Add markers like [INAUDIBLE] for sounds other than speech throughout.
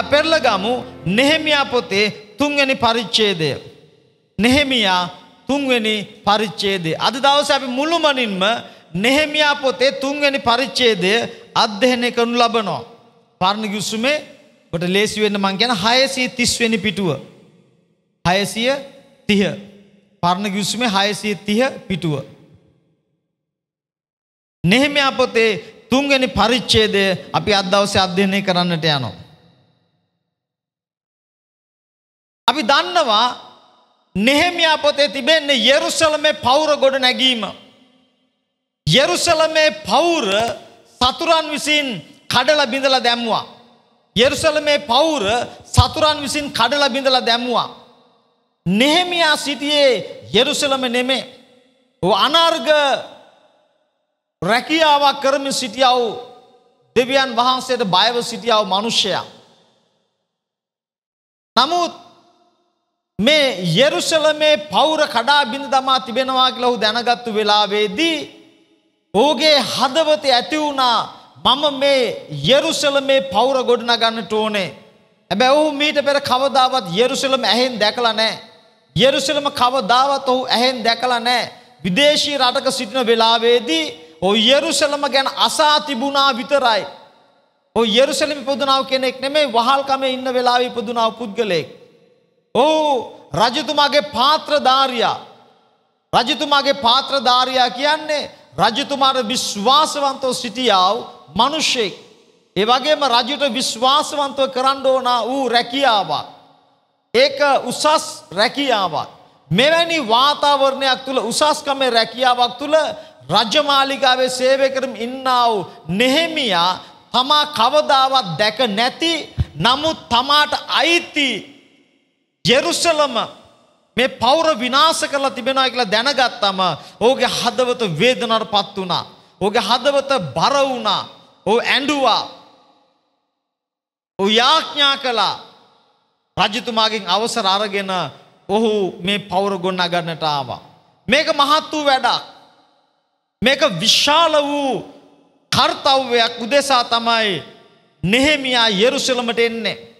අපෙරලගමු නෙහෙමියා පොතේ තුන්වෙනි පරිච්ඡේදය. නෙහෙමියා තුන්වෙනි පරිච්ඡේදය. අද දවසේ අපි මුළුමනින්ම නෙහෙමියා පොතේ තුන්වෙනි පරිච්ඡේදය අධ්‍යයනය කරනු ලබනවා. පරණ ගිවිසුමේ කොට ලේසි වෙන්න මං කියන 630 වෙනි පිටුව. 630 පරණ ගිවිසුමේ 630 පිටුව. නෙහෙමියා පොතේ තුන්වෙනි පරිච්ඡේදය අපි අද දවසේ අධ්‍යයනය කරන්නට යනවා. අපි දන්නවා නෙහෙමියා පොතේ තිබෙන්නේ යෙරුසලමේ පවුර ගොඩ නැගීම. යෙරුසලමේ පවුර සතුරන් විසින් කඩලා බිඳලා දැම්මුවා. යෙරුසලමේ පවුර සතුරන් විසින් කඩලා බිඳලා දැම්මුවා. නෙහෙමියා සිටියේ යෙරුසලම නෙමේ. අනර්ග රැකියාවක් කරමින් සිටියව දෙවියන් වහන්සේට බයව සිටියව මනුෂ්‍යයා. නමුත් මේ යෙරුසලමේ පවුර කඩා බිඳ දමා තිබෙනවා කියලා ඔහු දැනගත්තු වෙලාවේදී ඔහුගේ හදවතේ ඇති වුණා මම මේ යෙරුසලමේ පවුර ගොඩනගන්නට ඕනේ. හැබැයි ඔහු මීට පෙර කවදාවත් යෙරුසලම ඇහෙන් දැකලා නැහැ. යෙරුසලම කවදාවත් ඔහු ඇහෙන් දැකලා නැහැ. විදේශී රටක සිටින වෙලාවේදී ඔහු යෙරුසලම ගැන අසා තිබුණා විතරයි. ඔහු යෙරුසලම ඉපදුනාව කෙනෙක් නෙමෙයි වහල්කමේ ඉන්න වෙලාවේ ඉපදුනාව පුද්ගලයෙක්. ඔහු රජතුමාගේ පාත්‍රධාරියා. රජතුමාගේ පාත්‍රධාරියා කියන්නේ රජතුමාට විශ්වාසවන්තව සිටියාව මිනිසෙක්. ඒ වගේම රජුට විශ්වාසවන්තව කරන්න ඕන වූ රැකියාවක්. ඒක උසස් රැකියාවක්. මෙවැනි වාතාවරණයක් තුළ උසස්කමේ රැකියාවක් තුළ රජමාලිකාවේ සේවය කරමින් ඉන්නා වූ නෙහෙමියා තමා කවදාවත් දැක නැති නමුත් තමාට අයිති යෙරුසලම මේ පවුර විනාශ කරලා තිබෙනවා කියලා දැනගත්තම ඔහුගේ හදවත වේදනාවට පත් වුණා. ඔහුගේ හදවත බර වුණා. ඔහු ඇඬුවා. ඔහු යාඥා කළා. රජතුමාගෙන් අවසර අරගෙන ඔහු මේ පවුර ගොඩනගා ගන්නට ආවා. මේක මහත් වූ වැඩක්. මේක විශාල වූ කර්තව්‍යයක් උදෙසා තමයි නෙහෙමියා යෙරුසලමට එන්නේ.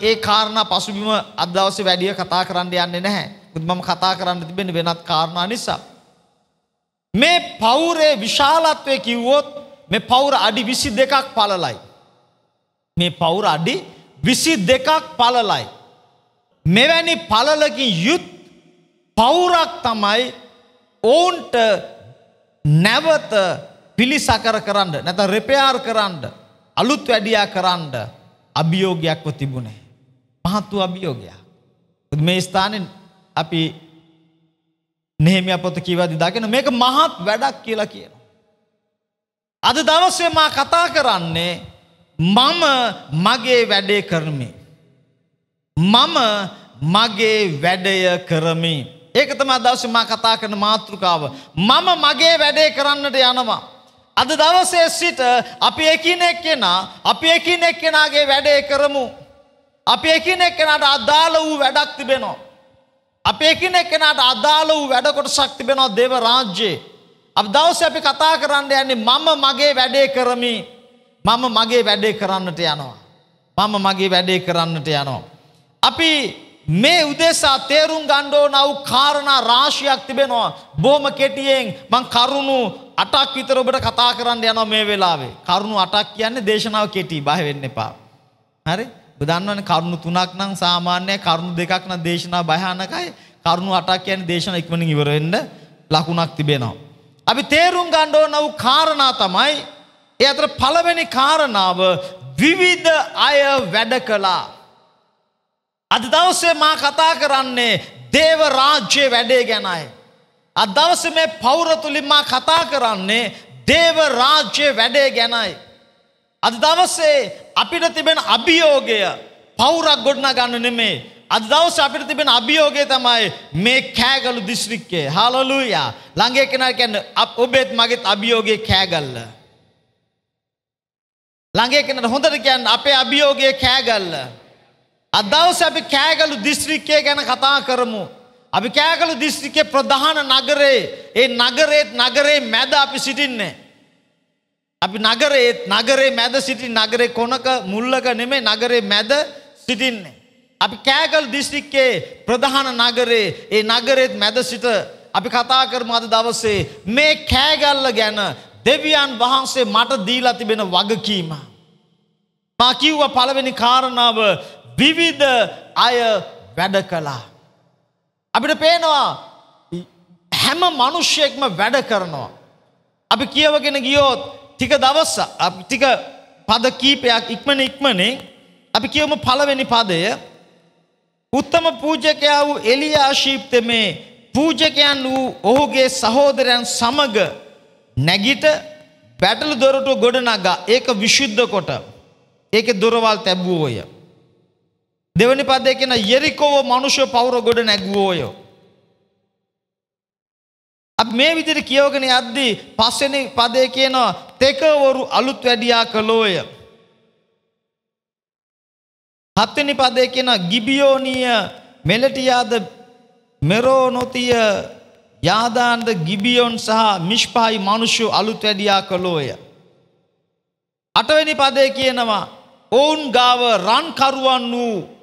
ඒ කාරණා පසුබිම අද දවසේ වැඩිය කතා කරන්න යන්නේ නැහැ. මම කතා කරන්න තිබෙන වෙනත් කාරණා නිසා. මේ පවුරේ විශාලත්වය කිව්වොත් මේ පවුර අඩි 22ක් පළලයි. මේ පවුර අඩි 22ක් පළලයි. මෙවැනි පළලකින් යුත් පවුරක් තමයි ඔවුන්ට නැවත පිළිසකර කරන්න නැත රෙපයාර් කරන්න අලුත් වැඩියා කරන්න අභියෝගයක්ව තිබුණේ. මහත් වූ අභියෝගයක්. මේ ස්ථානෙන් අපි නෙහෙමිය පොත කියවදි දකින මේක මහත් වැඩක් කියලා කියන. අද දවසේ මා කතා කරන්නේ මම මගේ වැඩේ කරමි. මම මගේ වැඩය කරමි. ඒක තමයි දවසේ මා කතා කරන මාතෘකාව. මම මගේ වැඩේ කරන්නට යනවා. අද දවසේ සිට අපි එකිනෙක කෙනා අපි එකිනෙක කෙනාගේ වැඩේ කරමු. අපි එකිනෙක කෙනාට අදාළ වූ වැඩක් තිබෙනවා. අපි එකිනෙක කෙනාට අදාළ වූ වැඩ කොටසක් තිබෙනවා දේව රාජ්‍යයේ. අප දවසේ අපි කතා කරන්න යන්නේ මම මගේ වැඩේ කරමි. මම මගේ වැඩේ කරන්නට යනවා. මම මගේ වැඩේ කරන්නට යනවා. අපි මේ උදෙසා තේරුම් ගන්න ඕන වූ කාරණා රාශියක් තිබෙනවා. බොහොම කෙටියෙන් මං කරුණු 8ක් විතර ඔබට කතා කරන්න යනවා මේ වෙලාවේ. කරුණු 8ක් කියන්නේ දේශනාව කෙටි බය වෙන්න එපා. හරි? ඔබ දන්නවනේ කරුණු 3ක් නම් සාමාන්‍යයි කරුණු දෙකක් නම් දේශනාව භයානකයි. කරුණු 8ක් කියන්නේ දේශනාව ඉක්මනින් ඉවර වෙන්න ලකුණක් තිබෙනවා. අපි තේරුම් ගන්න ඕන වූ කාරණා තමයි ඒ අතර පළවෙනි කාරණාව විවිධ අය වැඩ කළා. අද දවසේ මා කතා කරන්නේ දේව රාජ්‍යයේ වැඩේ ගැනයි. අද දවසේ මේ පෞර තුලින් මා කතා කරන්නේ දේව රාජ්‍යයේ වැඩේ ගැනයි. අද දවසේ අපිට තිබෙන අභියෝගය පෞරක් ගොඩනගා ගන්න නෙමේ. අද දවසේ අපිට තිබෙන අභියෝගය තමයි මේ කෑගලු දිස්ත්‍රික්කයේ. හාලලූයා. ළඟේ කෙනා කියන්නේ ඔබෙත් මගේත් අභියෝගයේ කෑගල්ල. ළඟේ කෙනාට හොඳට කියන්න අපේ අභියෝගයේ කෑගල්ල. අදවස අපි කෑගලු දිස්ත්‍රික්කය ගැන කතා කරමු. අපි කෑගලු දිස්ත්‍රික්කේ ප්‍රධාන නගරේ ඒ නගරේත් නගරේ මැද අපි සිටින්නේ. අපි නගරේ නගරේ මැද සිටි නගරේ කොනක මුල්ලක නෙමේ නගරේ මැද සිටින්නේ. අපි කෑගල් දිස්ත්‍රික්කේ ප්‍රධාන නගරේ ඒ නගරෙත් මැද සිට අපි කතා කරමු අද දවසේ මේ කෑගල්ල ගැන දෙවියන් වහන්සේ මට දීලා තිබෙන වගකීම. මා කිව්ව පළවෙනි කාරණාව විවිධ අය වැඩ කළා. අපිට පේනවා හැම මනුෂ්‍යයෙක්ම වැඩ කරනවා. අපි කියවගෙන ගියෝත් ටික දවස් ටික පද කීපයක් ඉක්මන ඉක්මනේ අපි කියවම පළවෙනි පදය උත්තම පූජකයා වූ එලියාශීප්තමේ පූජකයන් වූ ඔහුගේ සහෝදරයන් සමග නැගිට බැටළු දොරටුව ගොඩනගා ඒක විශුද්ධ කොට ඒකේ දොරවල් තැබුවෝය. දෙවනි පදයේ කියන යෙරිකෝව මනුෂ්‍ය පවුර ගොඩ නැගුවෝය. අපි මේ විදිහට කියවගෙන යද්දී පස්වෙනි පදයේ කියනවා තෙකවරු අලුත් වැඩියා කළෝය. හත්වෙනි පදයේ කියනවා ගිබියෝනිය මෙලටියාද මෙරෝනොතිය යාදාන්ද ගිබියොන් සහ මිෂ්පායි මනුෂ්‍ය අලුත් වැඩියා කළෝය. අටවෙනි පදය කියනවා ඔවුන් ගාව රන්කරුවන් වූ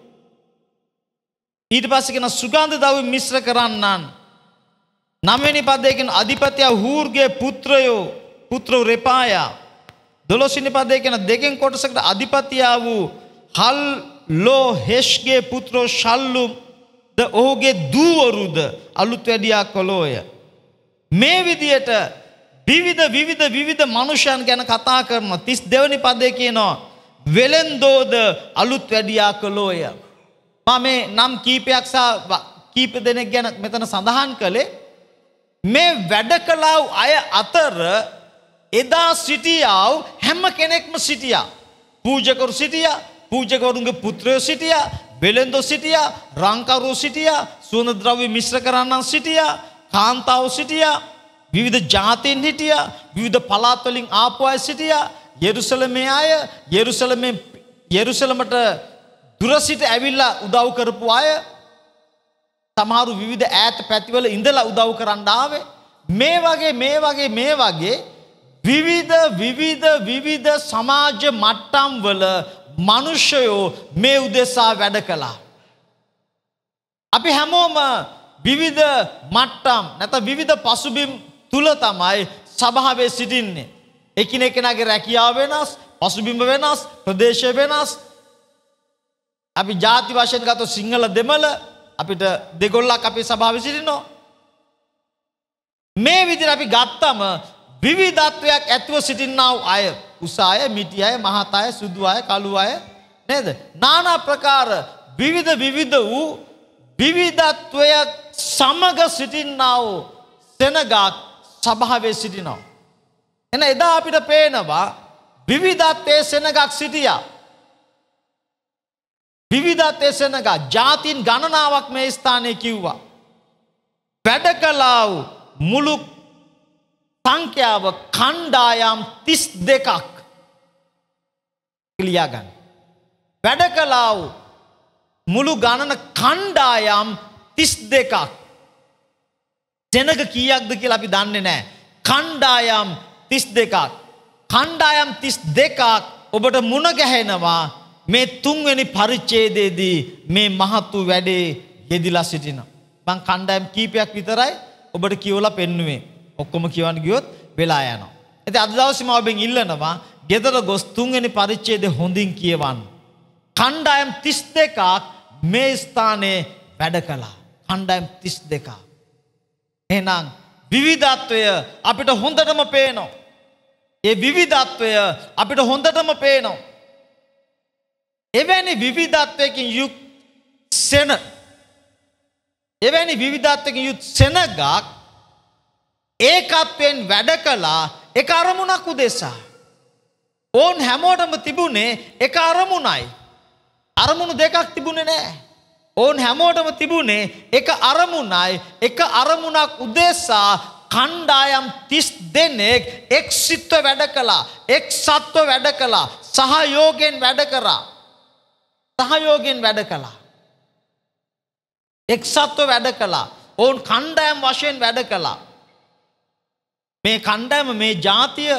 ඊට පස්සගෙන සුගන්ධ දව මිශ්‍ර කරන්නන්. නම්වෙනි පදයකින් අධිපතිය හූර්ගේ පුත්‍රයෝ පුත්‍රව රෙපායා. දොළොසිනි පදය කෙන දෙකෙන් කොටසකට අධිපතියා වූ හල් ලෝ හෙෂ්ගේ පුත්‍රෝ ශල්ලුම් ද ඔහුගේ දූවරුද අලුත් වැඩියා කොලෝය. මේ විදියට විවිධ විවිධ විවිධ මනුෂ්‍යයන් ගැන කතා කරන තිස් දෙවනි පදය කියනවා වෙලෙන්දෝද අලුත් වැඩියා කළෝය. මම මේ නම් කීපයක් සහ කීප දෙනෙක් ගැන මෙතන සඳහන් කළේ මේ වැඩ කලාව් අය අතර එදා සිටියාව හැම කෙනෙක්ම සිටියා. පූජකරු සිටියා පූජකවරුන්ගේ පුත්‍රයෝ සිටියා වෙළෙන්දෝ සිටියා රංකරු සිටියා සුවඳ ද්‍රව්‍ය මිශ්‍ර කරන්නන් සිටියා කාන්තාව සිටියා විවිධ ජාතීන් හිටියා විවිධ පළාත් වලින් ආපු අය සිටියා යෙරුසලමේ අය යෙරුසලමේ යෙරුසලමට දුර සිට ඇවිල්ලා උදව් කරපු අය සමහරු විවිධ ඈත පැතිවල ඉඳලා උදව් කරන්න ආවේ මේ වගේ මේ වගේ මේ වගේ විවිධ විවිධ විවිධ සමාජ මට්ටම් වල මනුෂ්‍යයෝ මේ උදෙසා වැඩ කළා. අපි හැමෝම විවිධ මට්ටම් නැත විවිධ පසුබිම් තුළ තමයි සභාවේ සිටින්නේ. එකිනෙකෙනගේ රැකියාව වෙනස් පසුබිම වෙනස් ප්‍රදේශය වෙනස් අපි ජාති වශයෙන් ගත සිංහල දෙමළ අපිට දෙගොල්ලක් අපි සභාව සිටිනවා. මේ විදිහට අපි ගත්තම විවිධත්වයක් ඇතුව සිටින්නාව අය උසාය මිටි අය මහත අය සුදු අය කළු අය නේද? নানা ප්‍රකාර විවිධ විවිධ වූ විවිධත්වය සමග සිටින්නා වූ සෙනගක් සභාවේ සිටිනවා. එන එදා අපිට පේනවා විවිධත්වයේ සෙනගක් සිටියා. විවිධත්වයේ සෙනග ජාතින් ගණනාවක් මේ ස්ථානයේ කිව්වා. වැඩ කළා වූ මුළු සංඛ්‍යාව කණ්ඩායම් 32ක් ලියා ගන්න. වැඩ කළා වූ මුළු ගණන කණ්ඩායම් 32ක් දෙනක කීයක්ද කියලා අපි දන්නේ නැහැ. කණ්ඩායම් 32ක්. කණ්ඩායම් 32ක් ඔබට මුණ ගැහෙනවා මේ තුන්වෙනි පරිච්ඡේදයේදී මේ මහත් වූ වැඩේ යෙදිලා සිටිනවා. මං කණ්ඩායම් කීපයක් විතරයි ඔබට කියවලා පෙන්නුවේ. ඔක්කොම කියවන්න ගියොත් වෙලා යනවා. ඉතින් අද දවසේ මම ඔබෙන් ඉල්ලනවා ගෙදර ගොස් තුන්වෙනි පරිච්ඡේදය හොඳින් කියවන්න. කණ්ඩායම් 32ක් මේ ස්ථානයේ වැඩ කළා. කණ්ඩායම් 32ක්. එහෙනම් විවිධත්වය අපිට හොඳටම පේනවා. ඒ විවිධත්වය අපිට හොඳටම පේනවා. එවැනි විවිධත්වයකින් යුක් සෙන එවැනි විවිධත්වයකින් යුත් සෙනගක් ඒකත්වයෙන් වැඩ කළා එක අරමුණක් උදෙසා. ඕන් හැමෝටම තිබුණේ එක අරමුණයි. අරමුණු දෙකක් තිබුණේ නෑ. ඕන් හැමෝටම තිබුණේ එක අරමුණයි එක අරමුණක් උදෙසා කණ්ඩායම් තිස් දෙනෙක් එක් සිත්ව වැඩ කළා එක් සත්ව වැඩ කළා සහයෝගෙන් වැඩ කරා සහයෝගෙන් වැඩ කළා. එක් සත්ව වැඩ කළා. ඔවුන් කණ්ඩායම් වශයෙන් වැඩ කළා. මේ කණ්ඩායම මේ ජාතිය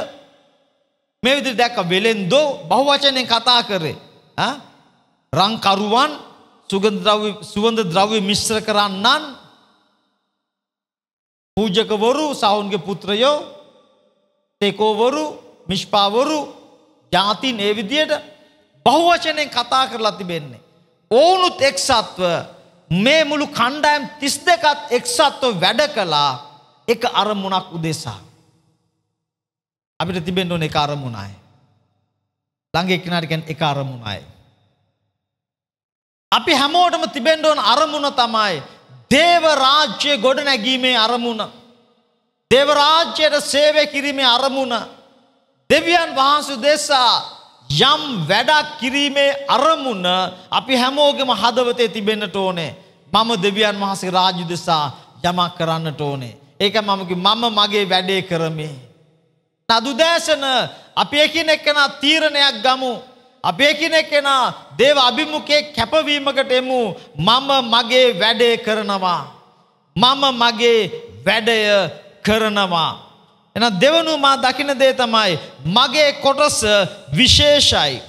මේ විදිහට දැක්ක. වෙලෙන්දෝ බහුවචනෙන් කතා කරේ. ආ? රංකරුවන් සුගන්ධ ද්‍රව්‍ය සුවඳ ද්‍රව්‍ය මිශ්‍ර කරන්නන් පූජකවරු සවුන්ගේ පුත්‍රයෝ තෙකෝවරු මිෂ්පාවරු ජාතින් ඒ විදියට බහුවචනෙන් කතා කරලා තිබෙන්නේ. ඕනුත් එක්සත්ව මේ මුළු කණ්ඩායම් තිස් දෙකත් එක්සත්ව වැඩ කළා එක අරමුණක් උදෙසා. අපිට තිබෙන්න ඕන එක අරමුණයි. ළඟ එක්කෙනාට එක අරමුණයි. අපි හැමෝටම තිබෙන්න ඕන අරමුණ තමයි දේව රාජ්‍ය ගොඩනැගීමේ අරමුණ. දේව රාජ්‍යයට සේවය කිරීමේ අරමුණ. දෙවියන් වහන්සේ දෙසා යම් වැඩක් කිරීමේ අරමුණ අපි හැමෝගෙම හදවතේ තිබෙන්නට ඕනේ. මම දෙවියන් වහන්සේ රාජ්‍ය දෙසා යමක් කරන්නට ඕනේ. ඒක මම මම මගේ වැඩේ කරමි. නදුදෑසන අපි එකිනෙකන තීරණයක් ගමු. අපි එකිනෙකෙන දේව අභිමුඛයේ කැපවීමකට එමු. මම මගේ වැඩේ කරනවා. මම මගේ වැඩය කරනවා. එන දෙවනු මා දකින දේ තමයි මගේ කොටස විශේෂයි.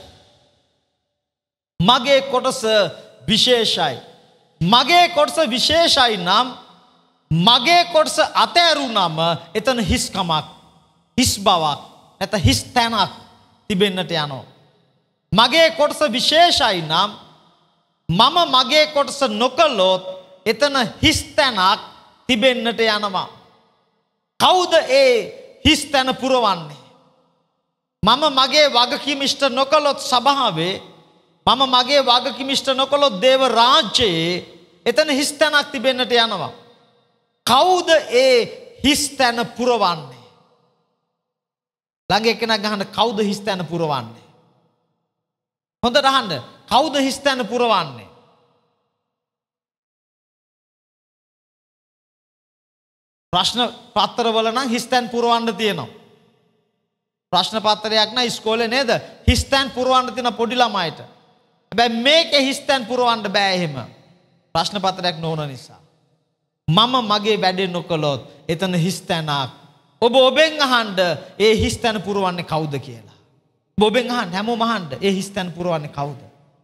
මගේ කොටස විශේෂයි. මගේ කොටස විශේෂයි නම් මගේ කොටස අතෑරු නම එතන හිස්කමක් හිස් බවක් නැත හිස් තැනක් තිබෙන්නට යනෝ. මගේ කොටස විශේෂයි නම් මම මගේ කොටස නොකළොත් එතන හිස් තැනක් තිබෙන්නට යනවා. කවුද ඒ හිස් තැන පුරවන්නේ. මම මගේ වගකිමිෂ්ට නොකළොත් සභාවේ මම මගේ වගකිමිෂ්ට නොකොළොත් දේව රාජ්‍යයේ එතන හිස් තැනක් තිබෙන්නට යනවා. කවුද ඒ හිස් තැන පුරවන්නේ. ළඟ එකෙන ගහන්න කවුද හිස් තැන පුරවන්නේ. හොඳට අහන්න කවුද හිස් තැන පුරවන්නේ. ප්‍රශ්න පත්තරවල නම් හිස්තැන් පුරවන්න තියෙනවා. ප්‍රශ්න පත්තරයක් නම් ඉස්කෝලේ නේද? හිස්තැන් පුරවන්න තියෙන පොඩි ළමයිට. හැබැයි මේකේ හිස්තැන් පුරවන්න බෑ එහෙම. ප්‍රශ්න පත්‍රයක් නොවන නිසා. මම මගේ වැඩේ නොකළොත් එතන හිස්තැනක්. ඔබ ඔබෙන් අහන්න ඒ හිස්තැන පුරවන්නේ කවුද කියලා. ඔබෙන් අහන්න හැමෝම අහන්න ඒ හිස්තැන පුරවන්නේ කවුද?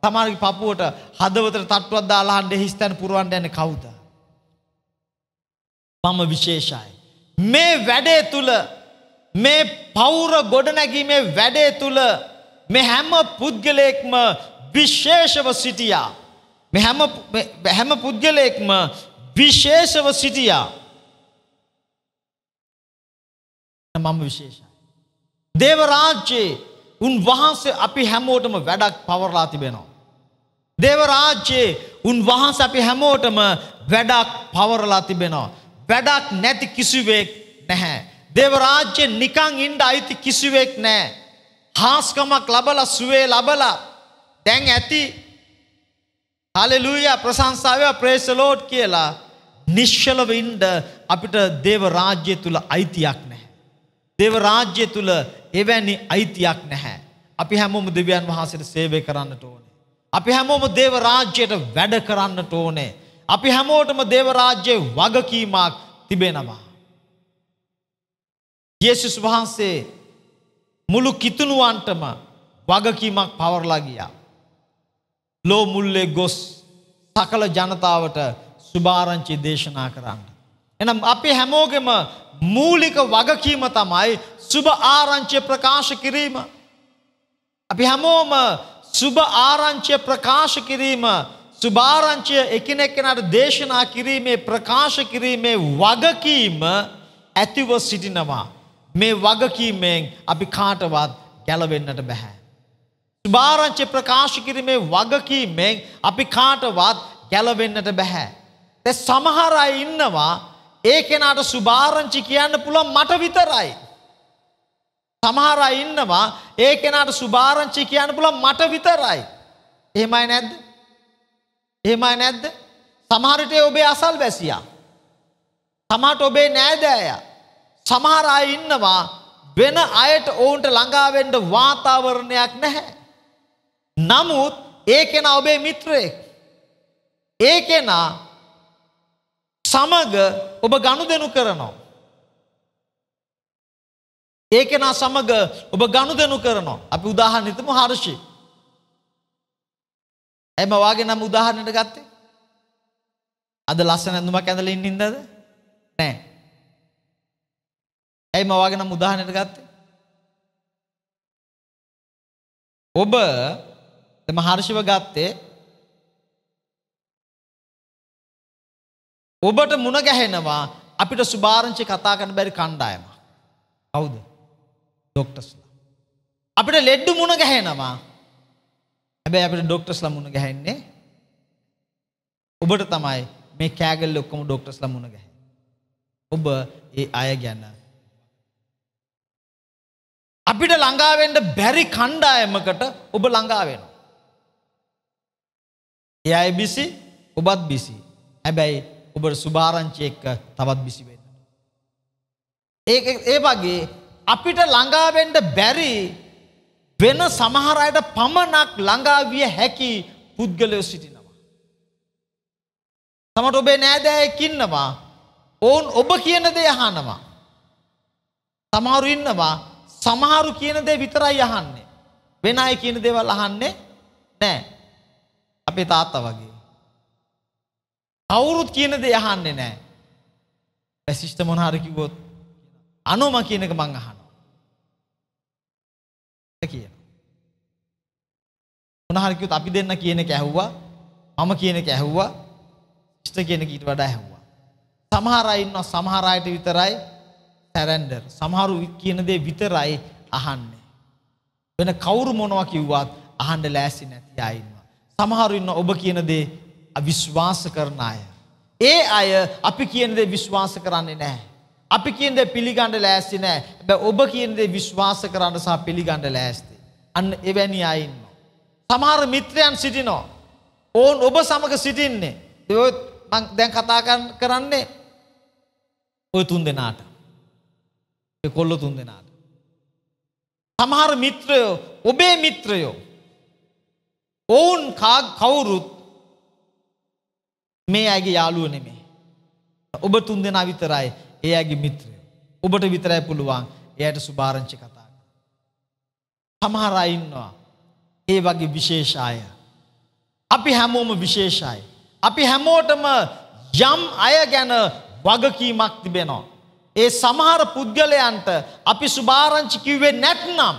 තමාගේ පපුවට හදවතට තට්ටුවක් දාලා අහන්න හිස්තැන පුරවන්න යන්නේ කවුද? මම විශේෂයි. මේ වැඩේ තුළ මේ පෞර ගොඩනැගීමේ වැඩේ තුළ මෙ හැම පුද්ගලයෙක්ම විශේෂව සිටියා. හැම පුද්ගලයෙක්ම විශේෂව සිටියා. මම විශේෂයි. දේවරාජ්‍යයේ උන්වහන්සේ අපි හැමෝටම වැඩක් පවරලා තිබෙනවා. දේවරාජ්‍යයේ උන්වහන්ස අපි හැමෝටම වැඩක් පවරලා තිබෙනවා. වැඩක් නැති කිසිවෙක් නැහැ. දෙවරාජ්‍ය නිකං ඉන්ඩ අයිති කිසිවෙක් නෑ. හාස්කමක් ලබල සුවේ ලබල දැන් ඇති හලලූය ප්‍රසංසාවය ප්‍රේසලෝඩ් කියලා නිශ්්‍යලව ඉන්ඩ අපිට දේවරාජ්‍ය තුළ අයිතියක් නැහැ. දේවරාජ්‍ය තුළ එවැනි අයිතියක් නැහැ. අපි හැමෝම දෙවියන් වහන්සට සේවය කරන්නට ඕනේ. අපි හැමෝම දේවරාජ්‍යයට වැඩ කරන්නට ඕනේ. අපි හැමෝටම දේවරාජ්‍යය වගකීමක් තිබෙනවා. යේසුස් වහන්සේ මුළු කිතුනුවන්ටම වගකීමක් පවරලා ගියා. ලෝ මුල්ලේ ගොස් සකල ජනතාවට සුභාරංචි දේශනා කරන්න. එනම් අපි හැමෝගෙම මූලික වගකීම තමයි සුභ ආරංචිය ප්‍රකාශ කිරීම. අපි හැමෝම සුභ ආරංචිය ප්‍රකාශ කිරීම සුභාරංචිය එකිනෙක්කෙනට දේශනා කිරීමේ ප්‍රකාශ කිරීමේ වගකීම ඇතිව සිටිනවා. මේ වගකීමෙන් අපි කාටවත් ගැලවෙන්නට බැහැ. සුභාරංචි ප්‍රකාශ කිරීමේ වගකීමෙන් අපි කාටවත් ගැලවෙන්නට බැහැ. තැ සමහරයි ඉන්නවා ඒ කෙනාට සුභාරංචි කියන්න පුළන් මට විතරයි. සමහරයි ඉන්නවා ඒ කෙනාට සුභාරංචි කියන්න පුළන් මට විතරයි. එහෙමයි නැද්ද? එහෙමයි නැද්ද? සමහරට ඔබේ අසල් වැසියා. සමහට ඔබේ නෑදෑය. සමහර අය ඉන්නවා වෙන අයට ඔවුන්ට ළඟාවෙන්න වාතාවරණයක් නැහැ. නමුත් ඒ කෙනා ඔබේ මිත්‍රයෙක්. ඒ කෙනා සමග ඔබ ගනුදෙනු කරනවා. ඒ කෙනා සමග ඔබ ගනුදෙනු කරනවා. අපි උදාහරණ හිතමු හර්ෂි. එම වාගේ නම් උදාහරණයට ගත්තේ. අද ලස්සන ඇඳුමක් ඇඳලා ඉන්න ඉඳද? නෑ. ඇයි මම වාගේ නම් උදාහරණයට ගත්තේ? ඔබ දැන් හර්ෂව ගත්තේ ඔබට මුණ ගැහෙනවා අපිට සුභාරංචි කතා කරන්න බැරි කණ්ඩායම. කවුද? ඩොක්ටර්ස්ලා. අපිට ලෙඩ්ඩු මුණ ගැහෙනවා. හැබැයි අපිට ඩොක්ටර්ස්ලා මුණ ගැහෙන්නේ ඔබට තමයි මේ කෑගල්ල ඔක්කොම ඩොක්ටර්ස්ලා මුණ ගැහෙන්නේ. ඔබ ඒ අය ගැන අපිට ළඟා වෙන්න බැරි කණ්ඩායමකට ඔබ ළඟා වෙනවා. ඒ අය බිසි ඔබත් බිසි. හැබැයි ඔබට සුභාරංචි එක්ක තවත් බිසි වෙන්න. ඒ ඒ වගේ අපිට ළඟා වෙන්න බැරි වෙන සමහර අයට පමණක් ළඟා විය හැකි පුද්ගලයෝ සිටිනවා. සමහර ඔබේ නෑදෑයෙක් ඉන්නවා. ඔවුන් ඔබ කියන දේ අහනවා. සමහරු ඉන්නවා සමහරු කියන දේ විතරයි අහන්නේ. වෙන අය කියන දේවල් අහන්නේ නෑ. අපේ තාත්තා වගේ. කවුරුත් කියන දේ අහන්නේ නෑ. පැසිස්ට මොන හරි කිව්වොත් අනෝම කියන එක මං අහනවා. කියන. මොන හරි කිව්වොත් අපි දෙන්න කියන එක ඇහුවා. මම කියන එක ඇහුවා. ඉෂ්ට කියන එක ඊට වඩා ඇහුවා. සමහර අය ඉන්නවා සමහර අයට විතරයි සැරෙන්ඩර්. සමහරු කියන දේ විතරයි අහන්නේ. වෙන කවුරු මොනවා කිව්වත් අහන්න ලෑස්ති නැති අය ඉන්නවා. සමහරු ඉන්න ඔබ කියන දේ අවිශ්වාස කරන අය. ඒ අය අපි කියන දේ විශ්වාස කරන්නේ නැහැ. අපි කියන දේ පිළිගන්න ලෑස්ති නැහැ. හැබැයි ඔබ කියන දේ විශ්වාස කරන්න සහ පිළිගන්න ලෑස්ති. අන්න එවැනි අය ඉන්නවා. සමහර මිත්‍රයන් සිටිනවා. ඔවුන් ඔබ සමග සිටින්නේ. ඔය මං දැන් කතා කරන්නේ ඔය තුන් දෙනාට. ඒ කොල්ල තුන් දෙනාට. සමහර මිත්‍රයෝ ඔබේ මිත්‍රයෝ ඔවුන් කවුරුත් මේ අයගේ යාළුව නෙමේ. ඔබ තුන් දෙනා විතරයි ඒ අයගේ මිත්‍රය. ඔබට විතරයි පුළුවන් එයට සුභාරංචි කතා. සමහර අය ඉන්නවා ඒ වගේ විශේෂ අය. අපි හැමෝම විශේෂයි. අපි හැමෝටම යම් අය ගැන වගකීමක් තිබෙනවා. ඒ සමහර පුද්ගලයන්ට අපි සුභාරංචි කිව්වේ නැත්නම්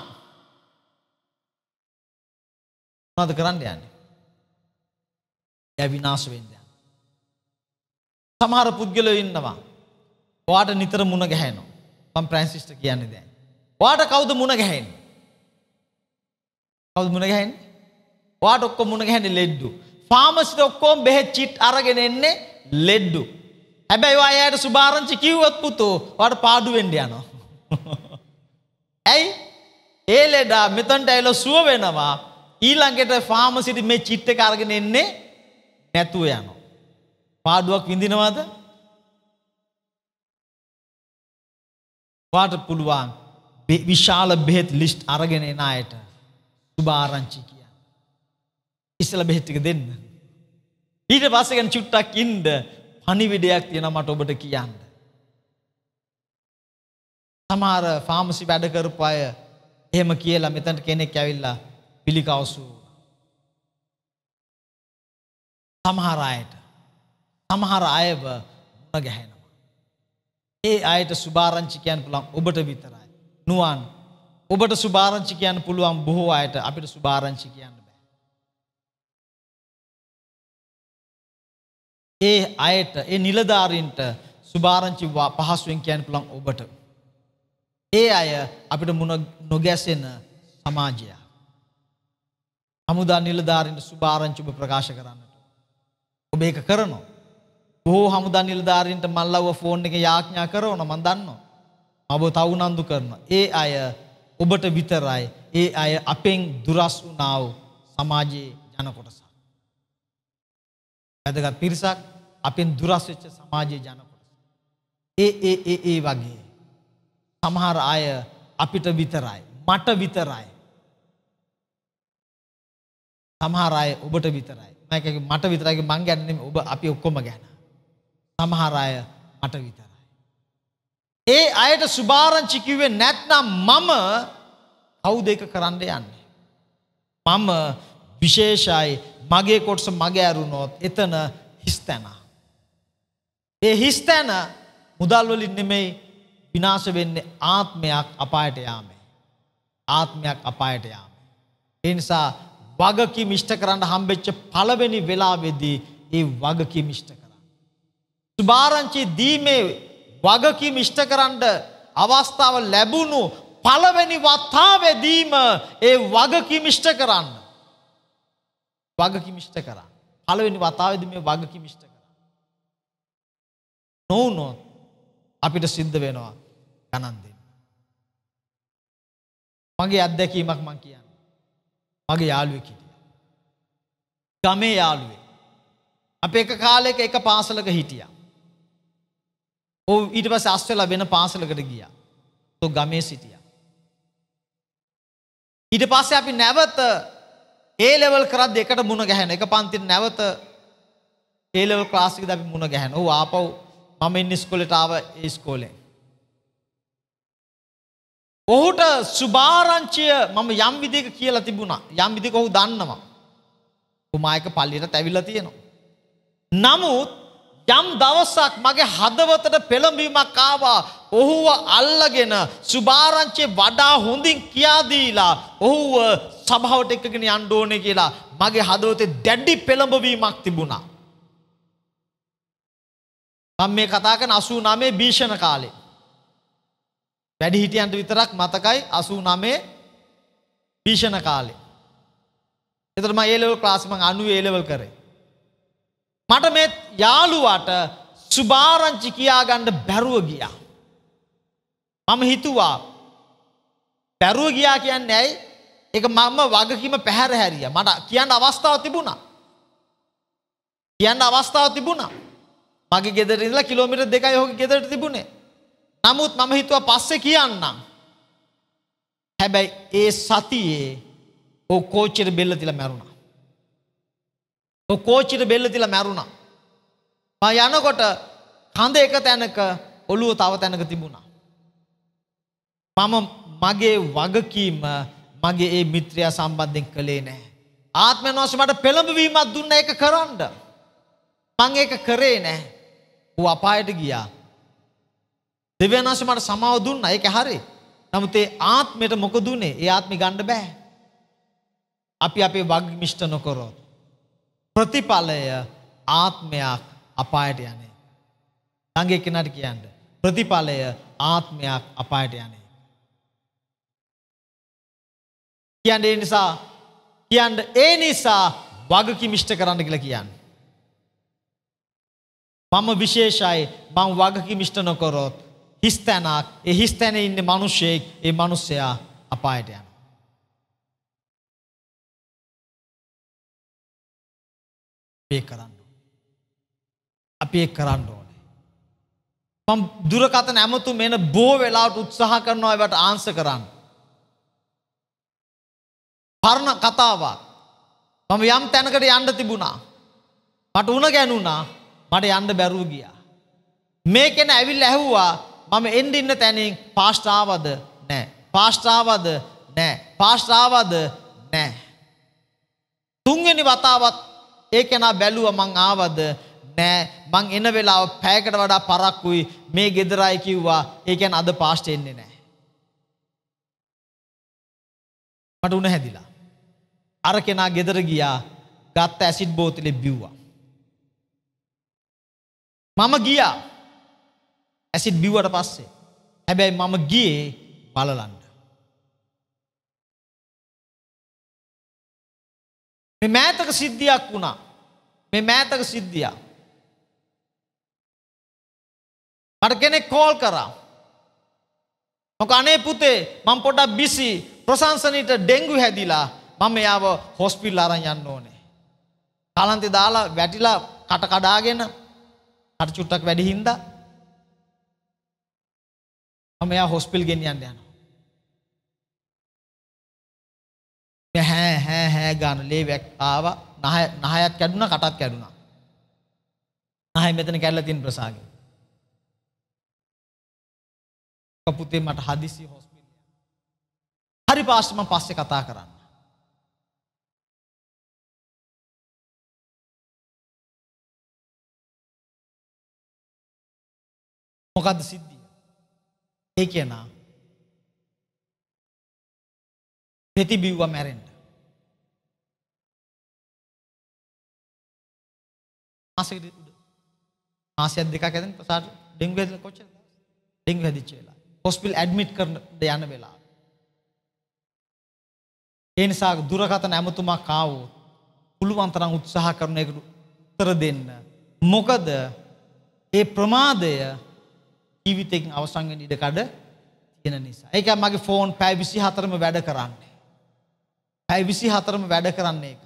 මොනවද කරන්න යන්නේ? එයා විනාශ වෙන්න යනවා. සමහර පුද්ගලයෝ ඉන්නවා. ඔයාට නිතර මුණ ගැහෙනවා. මම ප්‍රැන්සිස්ට කියන්නේ දැන්. ඔයාට කවුද මුණ ගැහෙන්නේ? කවුද මුණ ගැහෙන්නේ? ඔයාට ඔක්කොම මුණ ගැහෙන්නේ ලෙඩ්ඩු. ෆාමසිට ඔක්කොම බෙහෙත් චිට් අරගෙන එන්නේ ලෙඩ්ඩු. හැබැයි ඔයා එයාට සුභාරංචි කිව්වොත් පුතෝ ඔයාට පාඩු වෙන්න යනවා. [LAUGHS] ඇයි? ඒ ලෙඩා මෙතනට ඇවිල්ලා සුව වෙනවා. ඊළඟට ෆාමසිට මේ චිට් එක අරගෙන එන්නේ නැතුව යනවා. පාඩුවක් විඳිනවද? වාට පුළුවන් විශාල බෙහෙත් ලිස්ට් අරගෙන එන අයට සුභාරංචි කියන්න. ඉස්සලා බෙහෙත් ටික දෙන්න. ඊට පස්සේ ගැන චුට්ටක් ඉන්න පණිවිඩයක් තියෙනවා මට ඔබට කියන්න. සමහර ෆාමසි වැඩ කරපු අය එහෙම කියලා මෙතනට කෙනෙක් ඇවිල්ලා පිළිකවසු සමහර අයට සමහර අයව මුණ ගැහෙනවා. ඒ අයට සුභාරංචි කියන්න පුළුවන් ඔබට විතරයි. නුවන් ඔබට සුභාරංචි කියන්න පුළුවන් බොහෝ අයට අපිට සුභාරංචි කියන්න බෑ. ඒ අයට ඒ නිලධාරීන්ට සුභාරංචි පහසුවෙන් කියන්න පුළුවන් ඔබට. ඒ අය අපිට මුණ නොගැසෙන සමාජයක්. හමුදා නිලධාරීන්ට සුභාරංචි ඔබ ප්‍රකාශ කරන්නට. ඔබ ඒක කරනවා. බොහෝ හමුදා නිලධාරීන්ට මල්ලව්ව ෆෝන් එක යාඥා කරනවා මම දන්නවා. ඔබ තවුනන්දු කරනවා. ඒ අය ඔබට විතරයි ඒ අය අපෙන් දුරස් වුණා වූ සමාජයේ ජන කොටසක්. වැදගත් පිරිසක් අපෙන් දුරස් වෙච්ච සමාජයේ ජන කොටස. ඒ ඒ ඒ ඒ වගේ සමහර අය අපිට විතරයි මට විතරයි සමහර අය ඔබට විතරයි. මම මට විතරයි මං ගැන නෙමෙයි ඔබ අපි ඔක්කොම ගැන. සමහර අය මට විතරයි. ඒ අයට සුභාරංචි කිව්වේ නැත්නම් මම කවුද ඒක කරන්න යන්නේ. මම විශේෂයි මගේ කොටස මගේ ඇරුණොත් එතන හිස්තැන. ඒ හිස්තැන මුදල්වලින් නෙමෙයි විනාශ වෙන්නේ ආත්මයක් අපායට යාමේ. ආත්මයක් අපායට යාමේ. ඒ නිසා වගකීම් ඉෂ්ට කරන්න හම්බෙච්ච පළවෙනි වෙලාවේදී ඒ වගකීම් ඉෂ්ට කරන්න. සුභාරංචි දීමේ වගකීම් ඉෂ්ට කරන්න අවස්ථාව ලැබුණු පළවෙනි වතාවේදීම ඒ වගකීම් ඉෂ්ට කරන්න. වගකීම් ඉෂ්ට කරන්න. පළවෙනි වතාවේදී මේ වගකීම් ඉෂ්ට කරන්න. නොවුනොත් අපිට සිද්ධ වෙනවා ගණන් දෙන්න. මගේ අත්දැකීමක් මං කියන්න. මගේ යාළුවෙක් හිටියා. ගමේ යාළුවේ. අපේ එක කාලෙක එක පාසලක හිටියා. ඔව් ඊට පස්සේ අස්වෙලා වෙන පාසලකට ගියා. તો ගමේ සිටියා. ඊට පස්සේ අපි නැවත ඒ ලෙවල් කරද්දී එකට මුණ ගැහෙන එක පන්තිට නැවත ඒ ලෙවල් ක්ලාස් එකේදී අපි මුණ ගැහෙන. ඔව් ආපහු මම ඉන්න ඉස්කෝලේට ආව ඒ ඉස්කෝලේ. ඔහුට සුභාරංචිය මම යම් විදිහක කියලා තිබුණා. යම් විදිහක ඔහු දන්නවා. කුමායක පල්ලියට ඇවිල්ලා තියෙනවා. නමුත් යම් දවසක් මගේ හදවතට පෙළඹීමක් ආවා ඔහුව අල්ලගෙන සුභාරංචිය වඩා හොඳින් කියා දීලා ඔහුව සභාවට එක්කගෙන යන්න ඕනේ කියලා මගේ හදවතේ දැඩි පෙළඹවීමක් තිබුණා. මම මේ කතා කරන 89 භීෂණ කාලේ. වැඩි හිටියන්ට විතරක් මතකයි 89 භීෂණ කාලේ. එතකොට මම A level ක්ලාස් මම 90 A level කරේ. මට මේ යාළුවාට සුභාරංචි කියාගන්න බැරුව ගියා. මම හිතුවා බැරුව ගියා කියන්නේ ඇයි? ඒක මම වගකීම පැහැර හැරියා. මට කියන්න අවස්ථාවක් තිබුණා. කියන්න අවස්ථාවක් තිබුණා. මගේ ගෙදර ඉඳලා කිලෝමීටර් දෙකයි ඔහුගේ ගෙදරට තිබුණේ. නමුත් මම හිතුවා පස්සේ කියන්නම්. හැබැයි ඒ සතියේ ඔව් කෝච්චියට බෙල්ල තියලා මැරුණා. ඔව් කෝච්චියට බෙල්ල තියලා මැරුණා. මම යනකොට කඳ එක තැනක ඔළුව තව තැනක තිබුණා. මම මගේ වගකීම මගේ ඒ මිත්‍රයා සම්බන්ධයෙන් කළේ නැහැ. ආත්මයන් වහන්සේ මට පෙළඹවීමක් දුන්න ඒක කරන්න. මං ඒක කරේ නැහැ. ඌ අපායට ගියා. දෙවියන් වහන්සේ මට සමාව දුන්නා. ඒක හරි. නමුත් ඒ ආත්මයට මොකද උනේ? ඒ ආත්මي ගන්න බෑ. අපි අපේ වග්මිෂ්ඨ නොකරොත් ප්‍රතිඵලය ආත්මයක් අපායට යන්නේ. ළඟ එක්කෙනාට කියන්න. ප්‍රතිඵලය ආත්මයක් අපායට යන්නේ. කියන්නේ ඒ නිසා කියන්න ඒ නිසා වගකීම් ඉෂ්ට කරන්න කියලා කියන්නේ. මම විශේෂයි මං වගකීම් ඉෂ්ට නොකරොත් හිස් තැනක් ඒ හිස් තැන ඉන්න මිනිහෙක් ඒ මිනිසයා අපායට යනවා. අපි කරන්න. අපි ඒක කරන්න ඕනේ. මම දුරකථන ඇමතුම් එන බොහෝ වෙලාවට උත්සාහ කරනවා ඒවට ආන්සර් කරන්න. පරණ කතාවක්. මම යම් තැනකට යන්න තිබුණා. මට උණ ගැනුණා. මට යන්න බැරුව ගියා. මේකෙන ඇවිල්ලා ඇහුවා මම එන්න ඉන්න තැනින් පාස්ට් ආවද නෑ. පාස්ට් ආවද නෑ. පාස්ට් ආවද නෑ. තුන්වෙනි වතාවත් ඒ කෙනා බැලුව මං ආවද නෑ මං එන වෙලාව පැයකට වඩා පරක්කුයි මේ ගෙදරයි කිව්වා ඒ කියන්නේ අද පාස්ට් එන්නේ නෑ. මට උණ හැදිලා. අර කෙනා ගෙදර ගියා ගත්ත ඇසිඩ් බෝතලේ බිව්වා. මම ගියා ඇසිඩ් බිව්වට පස්සේ. හැබැයි මම ගියේ බලලන්න. මේ මෑතක සිද්ධියක් වුණා. මේ මෑතක සිද්ධියක්. මට කෙනෙක් කෝල් කරා. මොක අනේ පුතේ මම පොඩ්ඩක් බිසි ප්‍රශංසනීට ඩෙන්ගු හැදිලා මම එයාව හොස්පිටල් අරන් යන්න ඕනේ. කලන්තේ දාලා වැටිලා කට කඩාගෙන අර චුට්ටක් වැඩි හින්දා මම එයා හොස්පිටල් ගෙනියන්න යනවා. හැ හැ හැ ගාන ලේ වැක් ආවා නහය නහයක් කැඩුනා කටත් කැඩුනා. නහය මෙතන කැඩලා තියෙන ප්‍රසාගේ. පුතේ මට හදිසි හොස්පිටල්. හරි පාස්ටර් මම පස්සේ කතා කරන්න. මොකක්ද සිද්ධිය? ඒ කියනා පෙති බිව්වා මැරෙන්න. මාසෙකට උඩ මාසයක් දෙකක් ඇතින් ප්‍රසාර ඩෙන්ගු හැදිලා කොච්චරද? ඩෙන්ගු හැදිච්ච වෙලාව. හොස්පිටල් ඇඩ්මිට් කරන්න යන වෙලාව. ඒ නිසා දුරකථන ඇමතුමක් ආවොත් පුළුවන් තරම් උත්සාහ කරන එකට උත්තර දෙන්න. මොකද ඒ ප්‍රමාදය ජීවිතයකින් අවසන් වෙන්න ඉඩ කඩ තියෙන නිසා. ඒක මගේ ෆෝන් පැය 24ම වැඩ කරන්නේ. පැය 24ම වැඩ කරන්නේ ඒක.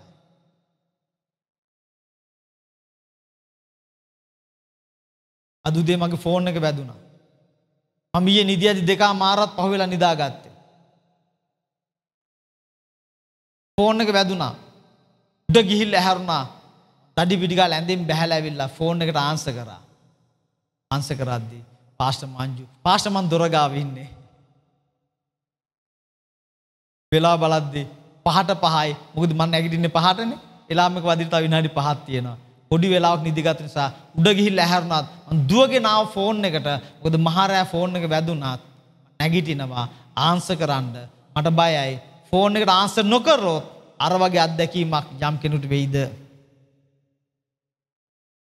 අද උදේ මගේ ෆෝන් එක වැදුනා. මම ඊයේ නිදියදි දෙකා මාරත් පහුවෙලා නිදාගත්තේ. ෆෝන් එක වැදුනා. උඩ ගිහිල්ලා ඇහැරුණා. දඩි පිටි ගාලා ඇඳෙන් බැහැලා ඇවිල්ලා ෆෝන් එකට ආන්සර් කරා. ආන්සර් කරද්දී පාස්ටර් මංජු පාස්ටර් මන් දොර ගාව ඉන්නේ. වෙලා බලද්දී පහට පහයි. මොකද මම නැගිටින්නේ පහටනේ. එලාම එක වදින තව විනාඩි 5ක් තියෙනවා. පොඩි වෙලාවක් නිදිගත් නිසා උඩ ගිහිල්ලා ඇහැරුණාත් මං දුවගෙන ආව ෆෝන් එකට. මොකද මහරෑ ෆෝන් එක වැදුනාත් නැගිටිනවා ආන්සර් කරන්න. මට බයයි. ෆෝන් එකට ආන්සර් නොකරොත් අර වගේ අත්දැකීමක් යම් කෙනෙකුට වෙයිද?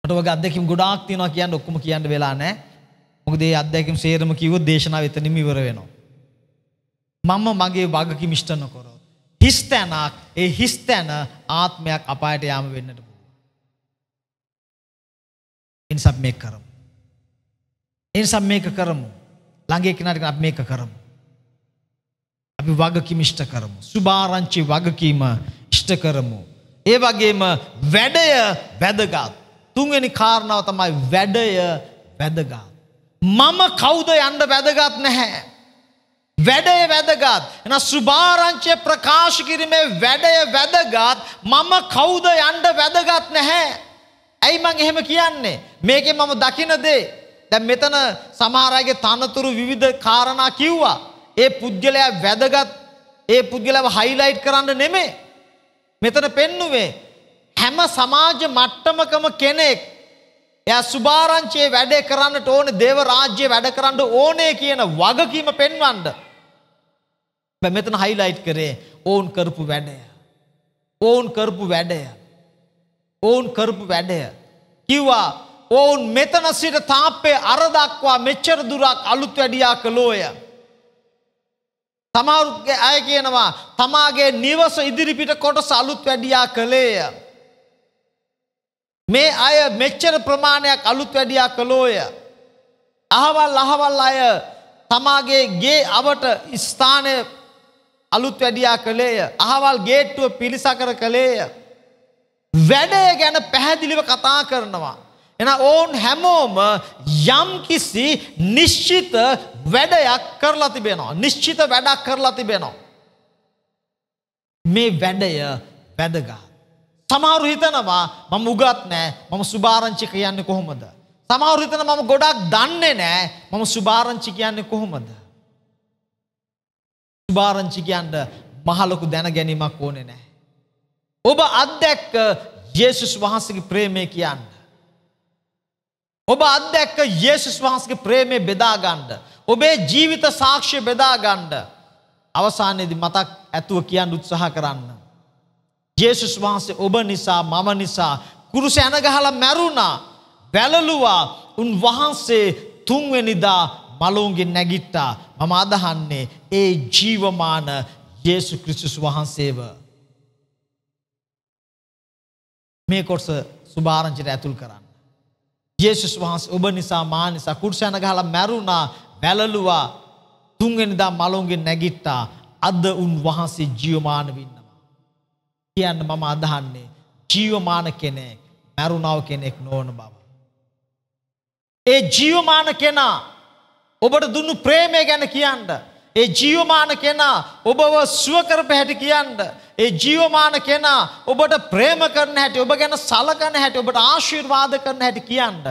මට වගේ අත්දැකීම් ගොඩාක් තියෙනවා කියන්න ඔක්කොම කියන්න වෙලා නැහැ. මොකද මේ අත්දැකීම් සේරම කිව්වොත් දේශනාව එතනින්ම ඉවර වෙනවා. මම මගේ වගකීම් ඉෂ්ට නොකරොත්. හිස් තැනක් ඒ හිස් තැන ආත්මයක් අපායට යාම වෙන්නට එනිසා මේක කරමු. එනිසා මේක කරමු. ළඟේ කෙනාට අපි මේක කරමු. අපි වගකීම ඉෂ්ට කරමු. සුභාරංචි වගකීම ඉෂ්ට කරමු. ඒ වගේම වැඩය වැදගත්. තුන්වෙනි කාරණාව තමයි වැඩය වැදගත්. මම කවුද යන්න වැදගත් නැහැ. වැඩය වැදගත්. එන සුභාරංචිය ප්‍රකාශ කිරීමේ වැඩය වැදගත්. මම කවුද යන්න වැදගත් නැහැ. ඇයි මං එහෙම කියන්නේ? මේකේ මම දකින දේ දැන් මෙතන සමහර අයගේ තනතුරු විවිධ කාරණා කිව්වා. ඒ පුද්ගලයා වැදගත් ඒ පුද්ගලයාව හයිලයිට් කරන්න නෙමෙයි. මෙතන පෙන්නුවේ හැම සමාජ මට්ටමකම කෙනෙක් එයා සුභාරංචියේ වැඩේ කරන්නට ඕනේ දේව රාජ්‍යයේ වැඩ කරන්න ඕනේ කියන වගකීම පෙන්වන්න. මෙතන හයිලයිට් කරේ ඕන් කරපු වැඩය. ඕන් කරපු වැඩය. ඔවුන් කරපු වැඩය. කිව්වා ඔවුන් මෙතන සිට තාප්පේ අරදක්වා මෙච්චර දුරක් අලුත් වැඩියා කළෝය. සමහරුගේ අය කියනවා තමාගේ නිවස ඉදිරිපිට කොටස අලුත් වැඩියා කළේය. මේ අය මෙච්චර ප්‍රමාණයක් අලුත් වැඩියා කළෝය. අහවල් අහවල් අය තමාගේ ගේ අවට ස්ථානය අලුත් වැඩියා කළේය. අහවල් ගේට්ටුව පිළිසකර කළේය. වැඩය ගැන පැහැදිලිව කතා කරනවා. එන ඔවුන් හැමෝම යම් කිසි නිශ්චිත වැඩයක් කරලා තිබෙනවා. නිශ්චිත වැඩක් කරලා තිබෙනවා. මේ වැඩය වැදගත්. සමහරු හිතනවා මම උගත් නෑ මම සුභාරංචි කියන්නේ කොහොමද. සමහරු හිතන මම ගොඩක් දන්නේ නෑ මම සුභාරංචි කියන්නේ කොහොමද. සුභාරංචි කියන්න මහලොකු දැන ගැනීමක් ඕනේ නෑ. ඔබ අත්දැක්ක යේසුස් වහන්සේගේ ප්‍රේමය කියන්න. ඔබ අත්දැක්ක යේසුස් වහන්සේගේ ප්‍රේමය බෙදා ගන්න. ඔබේ ජීවිත සාක්ෂිය බෙදා ගන්න. අවසානයේදී මතක් ඇතුව කියන්න උත්සාහ කරන්න. යේසුස් වහන්සේ ඔබ නිසා මම නිසා කුරුස ඇන ගහලා මැරුණා. වැළලුවා. උන් වහන්සේ තුන්වෙනිදා මලවුන්ගෙන් නැගිට්ටා. මම අදහන්නේ ඒ ජීවමාන යේසු ක්‍රිස්තුස් වහන්සේව. මේ කොටස සුභාරංචිට ඇතුල් කරන්න. යේසුස් වහන්සේ ඔබ නිසා මා නිසා කුර්ෂයන ගහලා මැරුණා වැළලුවා තුන්වෙනිදා මලොන්ගෙන් නැගිට්ටා අද උන් වහන්සේ ජීවමාන වෙන්නවා. කියන්න මම අදහන්නේ ජීවමාන කෙනෙක් මැරුණාව කෙනෙක් නොවන බව. ඒ ජීවමාන කෙනා ඔබට දුන්නු ප්‍රේමය ගැන කියන්න. ඒ ජීවමාන කෙනා ඔබව සුව කරප හැටි කියන්න. ඒ ජීවමාන කෙනා ඔබට ප්‍රේම කරන හැටි ඔබ ගැන සලකන හැටි ඔබට ආශිර්වාද කරන හැටි කියන්න.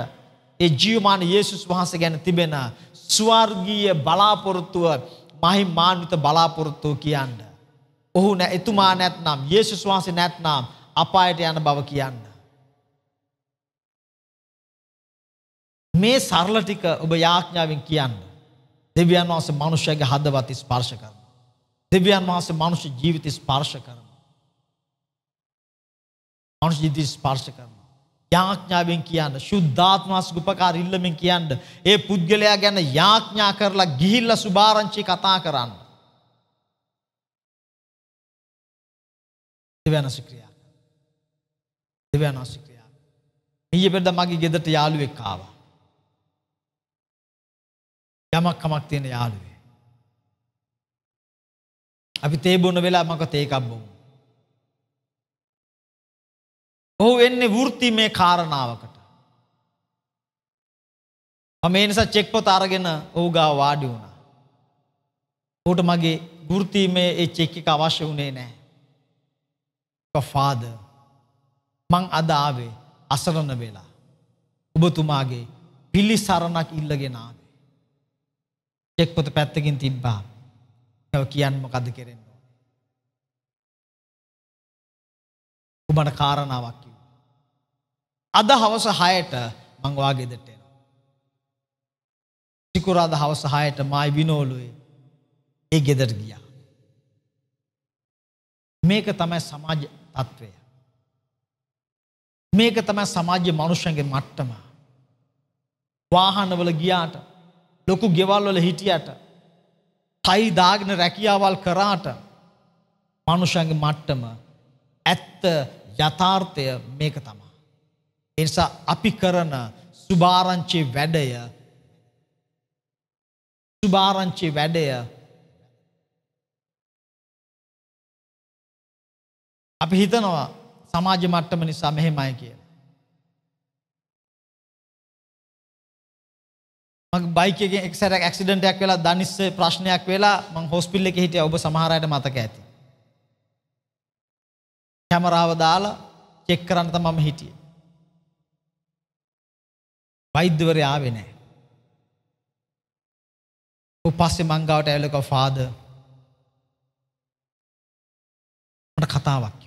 ඒ ජීවමාන යේසුස් වහන්සේ ගැන තිබෙන ස්වර්ගීය බලාපොරොත්තුව මහිමාන්විත බලාපොරොත්තුව කියන්න. ඔහු නැ එතුමා නැත්නම් යේසුස් වහන්සේ නැත්නම් අපායට යන බව කියන්න. මේ සරල ටික ඔබ යාඥාවෙන් කියන්න. දෙවියන් වහන්සේ මනුෂ්‍යයාගේ හදවත ස්පර්ශ කරනවා. දෙවියන් වහන්සේ මනුෂ්‍ය ජීවිත ස්පර්ශ කරනවා. මනුෂ්‍ය ජීවිත ස්පර්ශ කරනවා. යාඥාවෙන් කියන්න ශුද්ධාත්මස් උපකාර ඉල්ලමින් කියන්න ඒ පුද්ගලයා ගැන යාඥා කරලා ගිහිල්ලා සුභාරංචි කතා කරන්න. දෙවනස ක්‍රියා. දෙවනස ක්‍රියා. ඊයේ පෙරද මගේ ගෙදරට යාළුවෙක් ආවා. යමක් කමක් තියෙන යාළුවේ. අපි තේ බොන වෙලා මක තේ එකක් බොමු. ඔහු එන්නේ වෘත්තිමය කාරණාවකට. මම ඒ නිසා චෙක් පොත අරගෙන ඔහු ගාව වාඩි වුණා. ඔහුට මගේ වෘත්තිමය ඒ චෙක් එක අවශ්‍ය වුණේ නැහැ. ෆාද මං අද ආවේ අසරණ වෙලා. ඔබතුමාගේ පිළිසරණක් ඉල්ලගෙන ආවේ. චෙක් පොත පැත්තකින් තිබ්බා. ඒව කියන්න මොකද්ද කරන්න ඕනේ. ඔබට කාරණාවක් කිව්වා. අද හවස 6ට මං වාගේ දෙට එනවා. සිකුරාදා හවස 6ට මායි විනෝලුවේ ඒ ගෙදර ගියා. මේක තමයි සමාජ තත්ත්වය. මේක තමයි සමාජ්‍ය මනුෂ්‍යන්ගේ මට්ටම. වාහනවල ගියාට ලොකු ගෙවල්වල හිටියට තයි දාගෙන රැකියාවල් කරාට මනුෂ්‍යන්ගේ මට්ටම ඇත්ත යථාර්ථය මේක තමා. එනිසා අපි කරන සුභාරංචි වැඩය සුභාරංචි වැඩය අපි හිතනවා සමාජ මට්ටම නිසා මෙහෙමයි කියලා. මගේ බයික් එකෙන් එක් සැරයක් ඇක්සිඩන්ට් එකක් වෙලා දනිස්සේ ප්‍රශ්නයක් වෙලා මං හොස්පිටල් එකේ හිටියා ඔබ සමහර අයට මතක ඇති. කැමරාව දාලා චෙක් කරන්න තමයි මම හිටියේ. වෛද්‍යවරයා ආවේ නැහැ. ඌ පස්සේ මං ගාවට ඇවිල්ලා කිව්වා ෆාදර් මට කතාවක්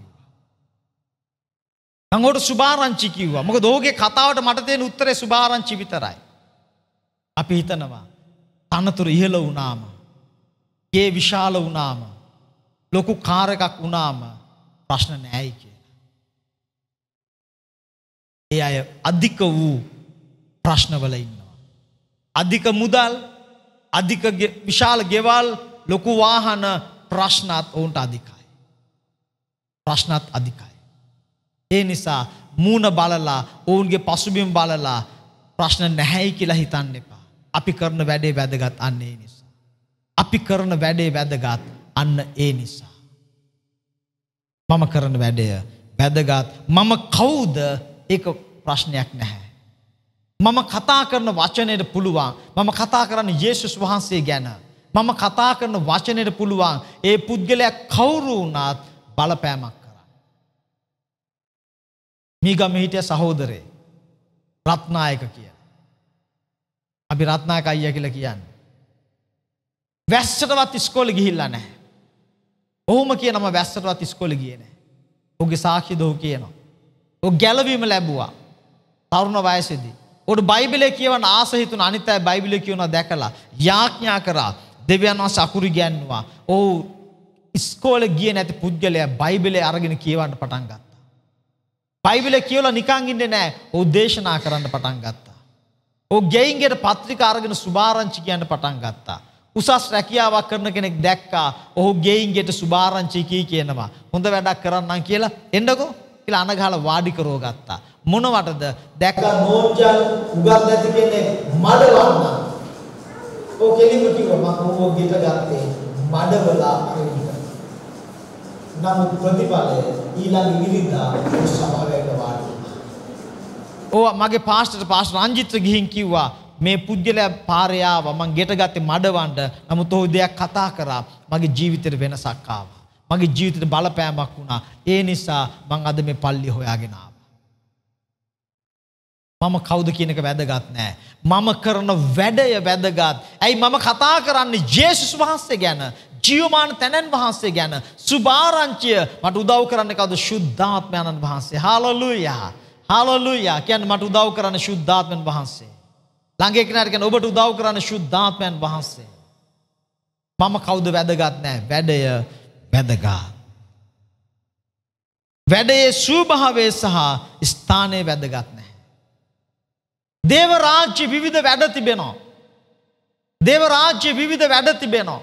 මං ඔහුට සුභාරංචි කිව්වා. මොකද ඔහුගේ කතාවට මට තියෙන උත්තරේ සුභාරංචි විතරයි. අපි හිතනවා තනතුරු ඉහළ වුණාම, ගේ විශාල වුණාම, ලොකු කාර් එකක් වුණාම ප්‍රශ්න නෑයි කියලා. ඒ අය අධික වූ ප්‍රශ්නවල ඉන්නවා. අධික මුදල්, අධික විශාල ගෙවල්, ලොකු වාහන ප්‍රශ්නත් ඔවුන්ට අධිකයි. ප්‍රශ්නත් අධිකයි. ඒ නිසා මූුණ බලලා ඔවුන්ගේ පසුබිම් බලලා ප්‍රශ්න නැහැයි කියලා හිතන්න එපා. අපි කරන වැඩේ වැදගත් අන්න ඒ නිසා. අපි කරන වැඩේ වැදගත් අන්න ඒ නිසා. මම කරන වැඩය වැදගත් මම කවුද ඒක ප්‍රශ්නයක් නැහැ. මම කතා කරන වචනයට පුළුවන් මම කතා කරන්න යේසුස් වහන්සේ ගැන. මම කතා කරන වචනයට පුළුවන් ඒ පුද්ගලයක් කවුරු වුණත් බලපෑමක් මීගම හිටිය සහෝදරේ රත්නායක කිය. අපි රත්නායක අයිය කියල කියන්න. වැස්සටවත් ඉස්කෝල ගිහිල්ලා නෑ. ඔහුම කියනම වැස්සටවත් ඉස්කොල කියන. ඔගේ සාක්ෂි දොහු කියනවා. ඔ ගැලවීම ලැබවා. තරුණ වයසෙදී. ඔට බයිබලය කියවන ආසහිතුන අනිතයි බයිබිල කියවන දැකලා යාඥා කරා දෙවියන් වහන්ස අකුරු ගැන්වා. ඔහු ඉස්කෝල ගිය නැති පුද්ගලය බයිබලේ අරගෙන කියවන්න පටන් ගත්තා. බයිබිල කියවලා නිකන් ඉන්නේ නැහැ. ඔහු දේශනා කරන්න පටන් ගත්තා. ඔහු ගෙයින්ගෙට පත්‍රිකා අරගෙන සුභාරංචි කියන්න පටන් ගත්තා. උසස් රැකියාවක් කරන කෙනෙක් දැක්කා. ඔහු ගෙයින්ගෙට සුභාරංචි කී කියනවා. හොඳ වැඩක් කරන්නම් කියලා එන්නකෝ කියලා අනගහලා වාඩි කරව ගත්තා. මොනවටද? දැක්ක නෝන්ජල් උගත් නැති කෙනෙක් මඩවන්න. ඔව් කෙලින්ම කිව්වා මම ඔහු ගෙට ගත්තේ මඩවලා අරින්න. නමුත් ප්‍රතිඵලය ඊළඟ ඉරිදා සභාවයට වාඩි ඕවා මගේ පාස්ටර් පාස්ටර් රංජිත්‍ර ගිහින් කිව්වා මේ පුද්ගලයා පාරේ ආවා මං ගෙට ගත්තේ මඩවන්න නමුත් ඔහු දෙයක් කතා කරා. මගේ ජීවිතේට වෙනසක් ආවා. මගේ ජීවිතේට බලපෑමක් වුණා. ඒ නිසා මං අද මේ පල්ලිය හොයාගෙන ආවා. මම කවුද කියන එක වැදගත් නෑ. මම කරන වැඩය වැදගත්. ඇයි මම කතා කරන්නේ ජේසුස් වහන්සේ ගැන? ජියවමාන තැනැන් වහන්සේ ගැන. සුභාරංචිය. මට උදව් කරන්න කවද? ශුද්ධාත්මයණන් වහන්සේ. හාලලුයා. හාලලුයා කියන්න මට උදව් කරන්න ශුද්ධාත්මයන් වහන්සේ. ළඟෙකනට ගැන ඔබට උදව් කරන්න ශුද්ධාත්මයන් වහන්සේ. මම කවුද වැදගත් නෑ වැඩය වැදගත්. වැඩයේ සූභාවය සහ ස්ථානය වැදගත් නෑ. දේවරාජ්‍ය විවිධ වැඩ තිබෙනවා. දේවරාජ්‍ය විවිධ වැඩ තිබෙනවා.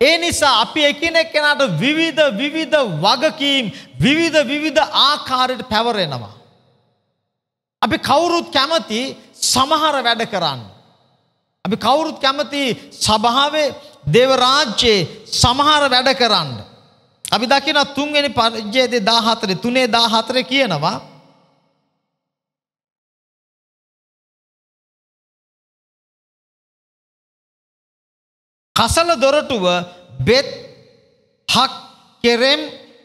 ඒ නිසා අපි එකිනෙක් කෙනාට විවිධ විවිධ වගකීම් විවිධ විවිධ ආකාරයට පැවරෙනවා. අපි කවුරුත් කැමති සමහර වැඩ කරන්න. අපි කවුරුත් කැමති සභාවේ දෙවරාජ්‍යයේ සමහර වැඩ කරන්න. අපි දකින තුන්වෙනි පරිජ්‍යයේදී 14 තුනේ 14 කියනවා කසල දොරටුව බෙත් හක් කෙරෙම්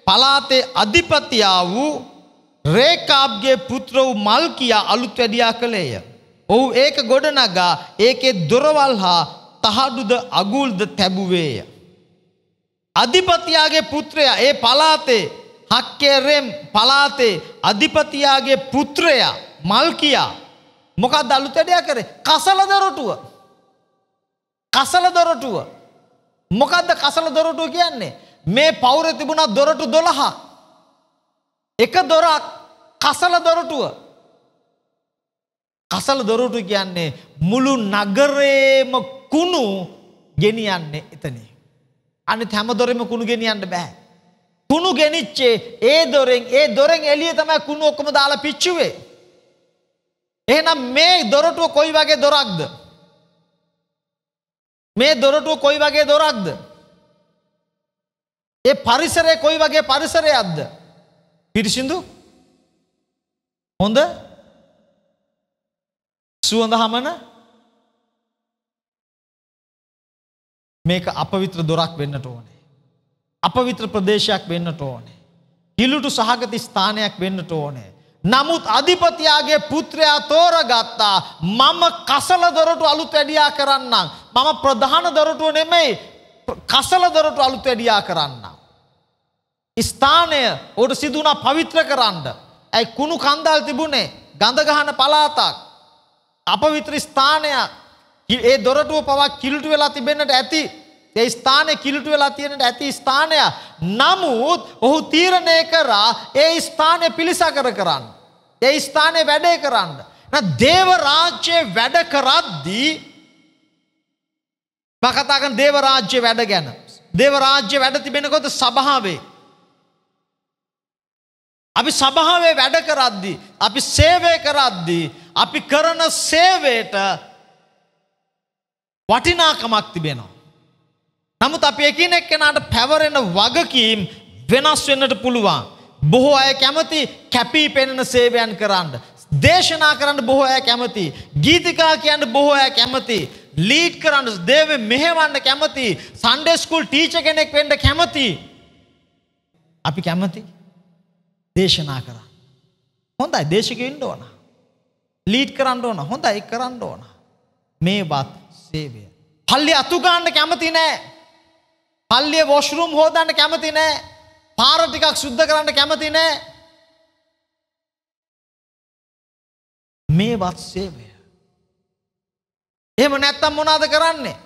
පලාතේ අධිපතියා වූ රේකාබ්ගේ පුත්‍ර වූ මල්කියා අලුත් වැඩියා කළේය. ඔහු ඒක ගොඩනගා ඒකේ දොරවල් හා තහඩුද අගුල්ද තැබුවේය. අධිපතියාගේ පුත්‍රයා ඒ පලාතේ හක්කේරෙම් පලාතේ අධිපතියාගේ පුත්‍රයා මල්කියා මොකක්ද අලුත් වැඩියා කරේ කසල දොරටුව කසල දොරටුව. මොකක්ද කසල දොරටුව කියන්නේ. මේ පෞර තිබුණත් දොරටු දොළහ. එක දොරක් කසල දොරටුව. කසල දොරටු කියන්නේ මුළු නගරේම කුණු ගෙනියන්නේ එතනේ. අනිත් හැම දොරෙම කුණු ගෙනියන්න බෑ. කුණු ගෙනිච්චේ ඒ දොරෙන් ඒ දොරෙන් එළිය තමයි කුණු ඔක්කොම දාලා පිච්චුවේ. එහෙනම් මේ දොරටුව කොයි වගේ දොරක්ද? මේ දොරටුව කොයි වගේ දොරක්ද. ඒ පරිසරය කොයි වගේ පරිසරයක්ද. පිරිසිදු හොඳ සුවඳ හමන මේක අපවිත්‍ර දොරක් වෙන්නට ඕනේ. අපවිත්‍ර ප්‍රදේශයක් වෙන්නට ඕනේ. හිලුටු සහගත ස්ථානයක් වෙන්නට ඕනේ. නමුත් අධිපතියාගේ පුත්‍රයා තෝරගත්තා මම කසල දොරටු අලුත් වැඩියා කරන්නම්. මම ප්‍රධාන දොරටුව නෙමෙයි කසල දොරටු අලුත් වැඩියා කරන්න. ස්ථානය ඔට සිදුනා පවිත්‍ර කරන්න. ඇයි කුණු කන්දල් තිබුණේ ගඳගහන පලාතක්. අපවිත්‍ර ස්ථානයක් ඒ දොරටුව පවක් කිල්ටු වෙලා තිබෙන්නට ඇති ඒ ස්ථානය කිලිටු වෙලා තියෙනට ඇති ස්ථානය නමුත් ඔහු තීරණය කරා ඒ ස්ථානය පිළිසකර කරන්න. ඒ ස්ථානය වැඩේ කරන්න. දේවරාජ්‍යය වැඩ කරද්දී මකතාකන් දේවරාජ්‍ය වැඩ ගැන. දේවරාජ්‍ය වැඩ තිබෙනකොද සභාවේ. අපි සභාවේ වැඩ කරද්දි. අපි සේවය කරද්දී. අපි කරන සේවයට වටිනාකමක් තිබෙනවා. නමුත් අපි එකිනෙක් කෙනාට පැවරෙන වගකීම් වෙනස් වෙන්නට පුළුවන්. බොහෝ අය කැමති කැපී පෙනෙන සේවයන් කරන්න. දේශනා කරන්න බොහෝ අය කැමති. ගීතිකා කියන්න බොහෝ අය කැමති. ලීඩ් කරන්න දේව මෙහෙවන්න කැමති. සන්ඩේ ස්කූල් ටීච කෙනෙක් වෙන්න කැමති. අපි කැමති දේශනා කරන්න. හොඳයි දේශක ඉන්න ඕන. ලීඩ් කරන්න ඕන හොඳයි කරන්න ඕන. මේවත් සේවය. පල්ලි අතුගාන්න කැමති නෑ. පල්ලිය වොෂ්රූම් හෝදන්න කැමති නෑ. පාර ටිකක් සුද්ධ කරන්න කැමති නෑ. මේවත් සේවය. එහෙම නැත්තම් මොනවද කරන්නේ?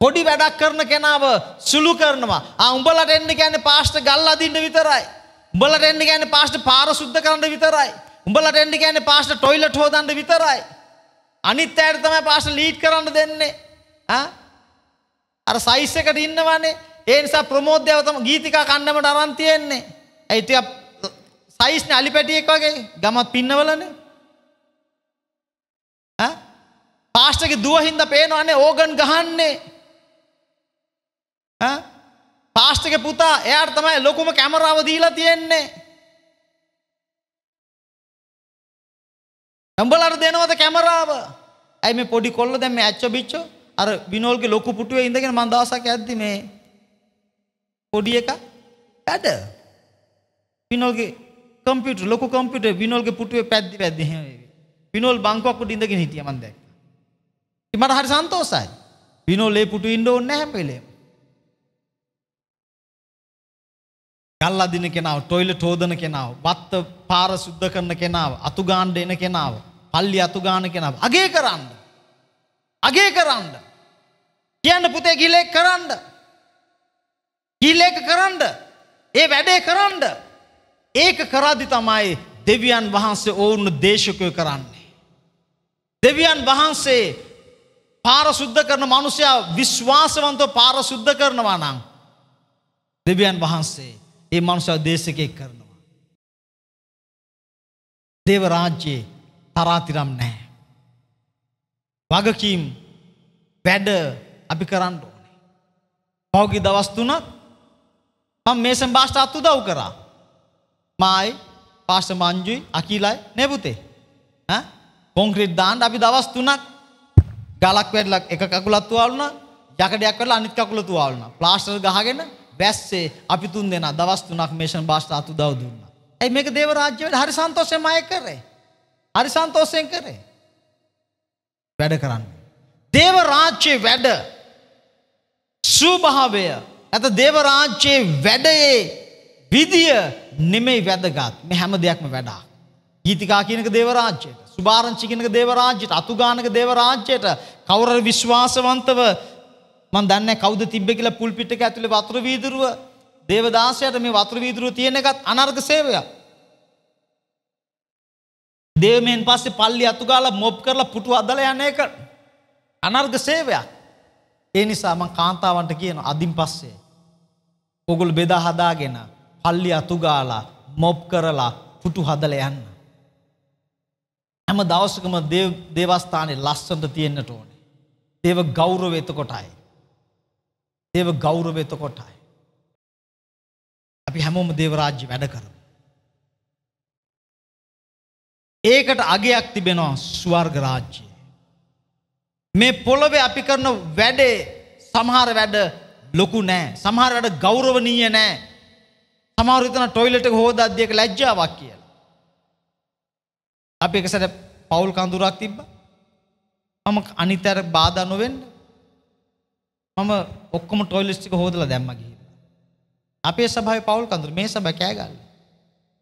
පොඩි වැඩක් කරන කෙනාව සුළු කරනවා. ආ උඹලට එන්න කියන්නේ පාස්ටර් ගල් අදින්න විතරයි. උඹලට එන්න කියන්නේ පාස්ටර් පාර සුද්ධ කරන්න විතරයි. උඹලට එන්න කියන්නේ පාස්ටර් টয়ලට් හොදන්න විතරයි. අනිත් අයට තමයි පාස්ටර් ලීඩ් කරන්න දෙන්නේ. ආ අර සයිස් එකට ඉන්නවනේ. ඒ නිසා ප්‍රමෝද්‍යව තම ගීතිකා කණ්ඩමට අරන් තියෙන්නේ. ඇයි ටිකක් සයිස්නේ අලි පැටියෙක් වගේ ගමත් පින්නවලනේ. ඈ පාස්ටර්ගේ දුව හින්දා පේනවනේ ඕගන් ගහන්නේ. ඈ පාස්ටර්ගේ පුතා එයාට තමයි ලොකුම කැමරාව දීලා තියෙන්නේ. උඹලට දෙනවද කැමරාව? ඇයි මේ පොඩි කොල්ල දැන් මේ ඇච්චෝ බිච්චෝ අර විනෝල්ගේ ලොකු පුටුවේ ඉඳගෙන මම දවසක් යද්දි මේ පොඩි එක වැඩ විනෝල්ගේ කම්පියුටර් ලොකු කම්පියුටර් විනෝල්ගේ පුටුවේ පැද්දි පැද්දි එහෙම පිනෝල් බංකුවක් උඩ ඉඳගෙන හිටියා මම දැක්කා. ඉතින් මට හරි සන්තෝෂයි. පිනෝල් ඒ පුටු ඉන්න ඕනේ නැහැ හැම වෙලේම. ගල් අදින කෙනාව, টয়ලට් හොදන කෙනාව, වත්ත පාර සුද්ධ කරන කෙනාව, අතු ගාන්න එන කෙනාව, පල්ලි අතු ගාන කෙනාව අගේ කරන්න. අගේ කරන්න. කියන්න පුතේ ගිලෙක් කරන්න. ගිලෙක් කරන්න. ඒ වැඩේ කරන්න. ඒක කරද්දි තමයි දෙවියන් වහන්සේ ඔවුන් දේශකය කරන්නේ. දෙවියන් වහන්සේ පාර සුද්ධ කරන මනුෂ්‍යයා විශ්වාසවන්තව පාර සුද්ධ කරනවා නම් දෙවියන් වහන්සේ ඒ මනුෂ්‍යව දේශකයෙක් කරනවා. දේව රාජ්‍යයේ තරාතිරම් නැහැ. වගකීම් වැඩ අපි කරන්න ඕනේ. පෞගි දවස් තුනක් මම මේසන් බාස්ට අත් උදව් කරා. මායි පාස්ට මංජුයි අකිලයි නේ පුතේ. ඈ කොන්ක්‍රීට් දාන්න අපි දවස් තුනක් ගලක් වැටලා එක කකුලක් තුවාලුණා යකඩයක් වැටලා අනිත් කකුල තුවාලුණා. ප්ලාස්ටර් ගහගෙන බැස්සේ අපි තුන් දෙනා දවස් තුනක් මේෂන් බාස්ට අත් උදව් දුන්නා. ඇයි මේක දේව රාජ්‍යයට හරි සන්තෝෂයෙන් මම ඒක කරේ. හරි සන්තෝෂයෙන් කරේ. වැඩ කරන්න. දේව රාජ්‍යයේ වැඩ සූභාවය ඇත දේව රාජ්‍යයේ වැඩයේ විදිය නෙමෙයි වැදගත් මේ හැම දෙයක්ම වැඩා. ගීතිකා කියනක දේව රාජ්‍යයට සුභාරංචි කියනක දේව රාජ්‍යයට අතුගානක දේව රාජ්‍යයට කවුරු විශ්වාසවන්තව මම දන්නේ කවුද තිබ්බේ කියලා පුල්පිට් එක ඇතුලේ වතුර වීදුරුව දේවදාසයට මේ වතුර වීදුරුව තියෙන එකත් අනර්ග සේවයක්. දේවමෙන් පස්සේ පල්ලි අතුගාලා මොප් කරලා පුටු හදලා යන එක අනර්ග සේවයක්. ඒ නිසා මං කාන්තාවන්ට කියන අදින් පස්සේ ඔගොල්ලෝ බෙදා හදාගෙන පල්ලි අතුගාලා මොප් කරලා පුටු හදලා යන්න. හැම දවසකම දේව දේවස්ථානයේ ලස්සනට තියෙන්නට ඕනේ. දේව ගෞරවය එතකොටයි. දේව ගෞරවය එතකොටයි. අපි හැමෝම දේව රාජ්‍ය වැඩ කරමු. ඒකට අගයක් තිබෙනවා ස්වර්ග රාජ්‍යය. මේ පොළොවේ අපි කරන වැඩේ සමහර වැඩ ලොකු නෑ. සමහර වැඩ ගෞරවනීය නෑ. සමහර හිතන ටොයිලට් එක හොදද්දී ඒක ලැජ්ජාවක් කියලා. අපි එක සැර පවුල් කඳුරක් තිබ්බා. මම අනිත් අයට බාධා නොවෙන්න මම ඔක්කොම ටොයිලට්ස් ටික හොදලා දැම්මා ගිහින්. අපේ සභාවේ පවුල් කඳුර මේ සභාව කෑගල්ල.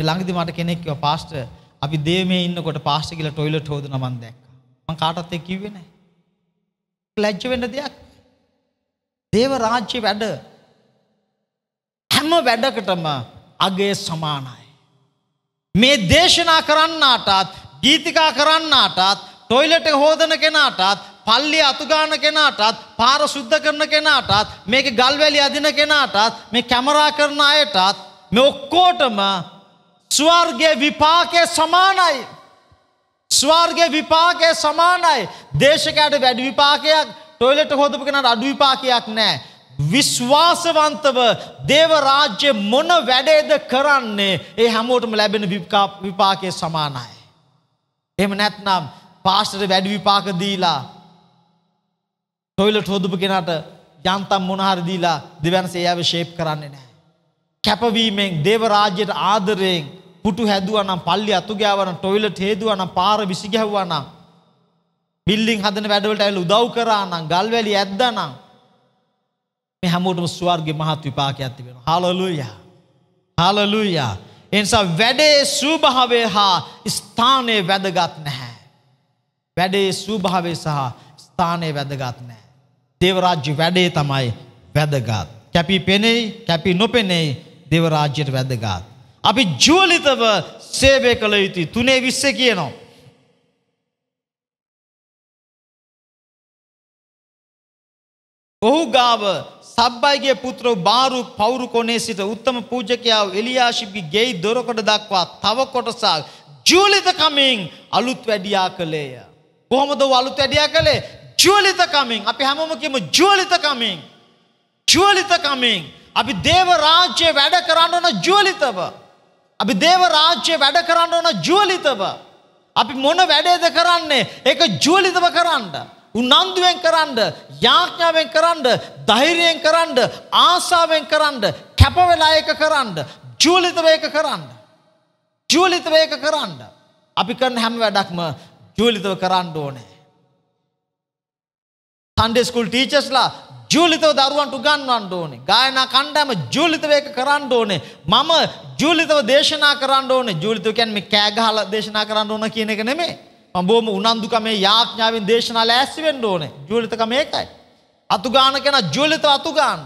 ළඟදී මට කෙනෙක් කිව්වා පාස්ටර් අපි දේමේ ඉන්නකොට පාස්ටර් කියලා ටොයිලට් හොදන මම දැක්කා. මං කාටවත් ඒක කිව්වේ නැහැ. ලැජ්ජ වෙන්න දෙයක්. දේව රාජ්‍ය වැඩ හැම වැඩකටම අගේ සමානයි. මේ දේශනා කරන්නාටත් ගීතිකා කරන්නාටත් ටොයිලට හෝදන කෙනාටත් පල්ලි අතුගාන කෙනාටත් පාර සුද්ධ කරන කෙනාටත් මේක ගල්වැලි අදින කෙනාටත් මේ කැමරා කරන අයටත් මේ ඔක්කෝටම ස්වර්ගය විපාකය සමානයි. ස්වර්ගය විපාකය සමානයි. දේශකයට වැඩි විපාකයක් ටොයිලට හොදපු කෙනට අඩු විපාකයක් නෑ. විශ්වාසවන්තව දේව රාජ්‍ය මොන වැඩේද කරන්නේ ඒ හැමෝටම ලැබෙන විපාකය සමානයි. එහෙම නැත්නම් පාස්ටට වැඩි විපාක දීලා ටොයිලට හොදපු කෙනට යන්තම් මොනහර දීලා දෙවන්සේ ඇව ශේප් කරන්නේ නෑ. කැපවීමෙන් දේවරාජ්‍යයට ආදරයෙන් පුටු හැදුවනම් පල්ලි අතුගෑවන ටොයිලට හේදුවනම් පාර විසිගැහ්වනම් බිල්ලිං හදන වැඩවලට ඇල උදව් කරානම් ගල්වැලි ඇද්දනම් මේ හැමෝටම ස්වර්ග මහත් විපාකයක් තිබෙන හලලුය හලලුය එනිසා වැඩේ සූභාවය හා ස්ථානය වැදගත් නැහැ. වැඩේ සූභාවය සහ ස්ථානය වැදගත් නෑ. දේවරාජ්‍ය වැඩේ තමයි වැදගත්. කැපි පෙනෙයි කැපි නොපෙනෙයි දෙවරාජ්‍යයට වැදගත්. අපි ජුවලිතව සේවය කළ යුතු තුනේ විස්ස කියනවා. ඔහු ගාව සබ්බයිගේ පුත්‍ර බාරු පවුරු කොනේ සිට උත්තම පූජකයාව එලියාශිපි ගෙයි දොරකොට දක්වා තව කොටසක් ජූලිතකමින් අලුත් වැඩියා කළේය. කොහොමද අලුත් වැඩියා කළේ ජුවලිතකමින් අපි හැමෝම කියමු ජුවලිතකමින් ජුවලිතකමින් අපි දේව රාජ්‍යය වැඩ කරන්න ඕන ජුවලිතව. අපි දේව රාජ්‍යය වැඩ කරන්න ඕන ජුවලිතව. අපි මොන වැඩේද කරන්නේ ඒක ජුවලිතව කරන්න. උනන්දුවෙන් කරන්න යාඥාවෙන් කරන්න ධෛර්යයෙන් කරන්න ආසාවෙන් කරන්න කැපවෙලා ඒක කරන්න ජූලිතව ඒක කරන්න. ජූලිතව ඒක කරන්න. අපි කරන හැම වැඩක්ම ජූලිතව කරන්න ඕනේ. සන්ඩේ ස්කූල් ටීචර්ස්ලා ජූලිතව දරුවන්ට උගන්වන්න ඕනේ. ගායනා කණ්ඩායම ජූලිතව ඒක කරන්න ඕනේ. මම ජූලිතව දේශනා කරන්න ඕනේ. ජූලිතව කියන්නේ මේ කෑ ගහලා දේශනා කරන්න ඕන කියන එක නෙමෙයි. මම බොහොම උනන්දුකමේ යාඥාවෙන් දේශනා ලෑස්ති වෙන්න ඕනේ. ජූලිතකම ඒකයි. අතු ගාන කෙනා ජූලිතව අතු ගන්න.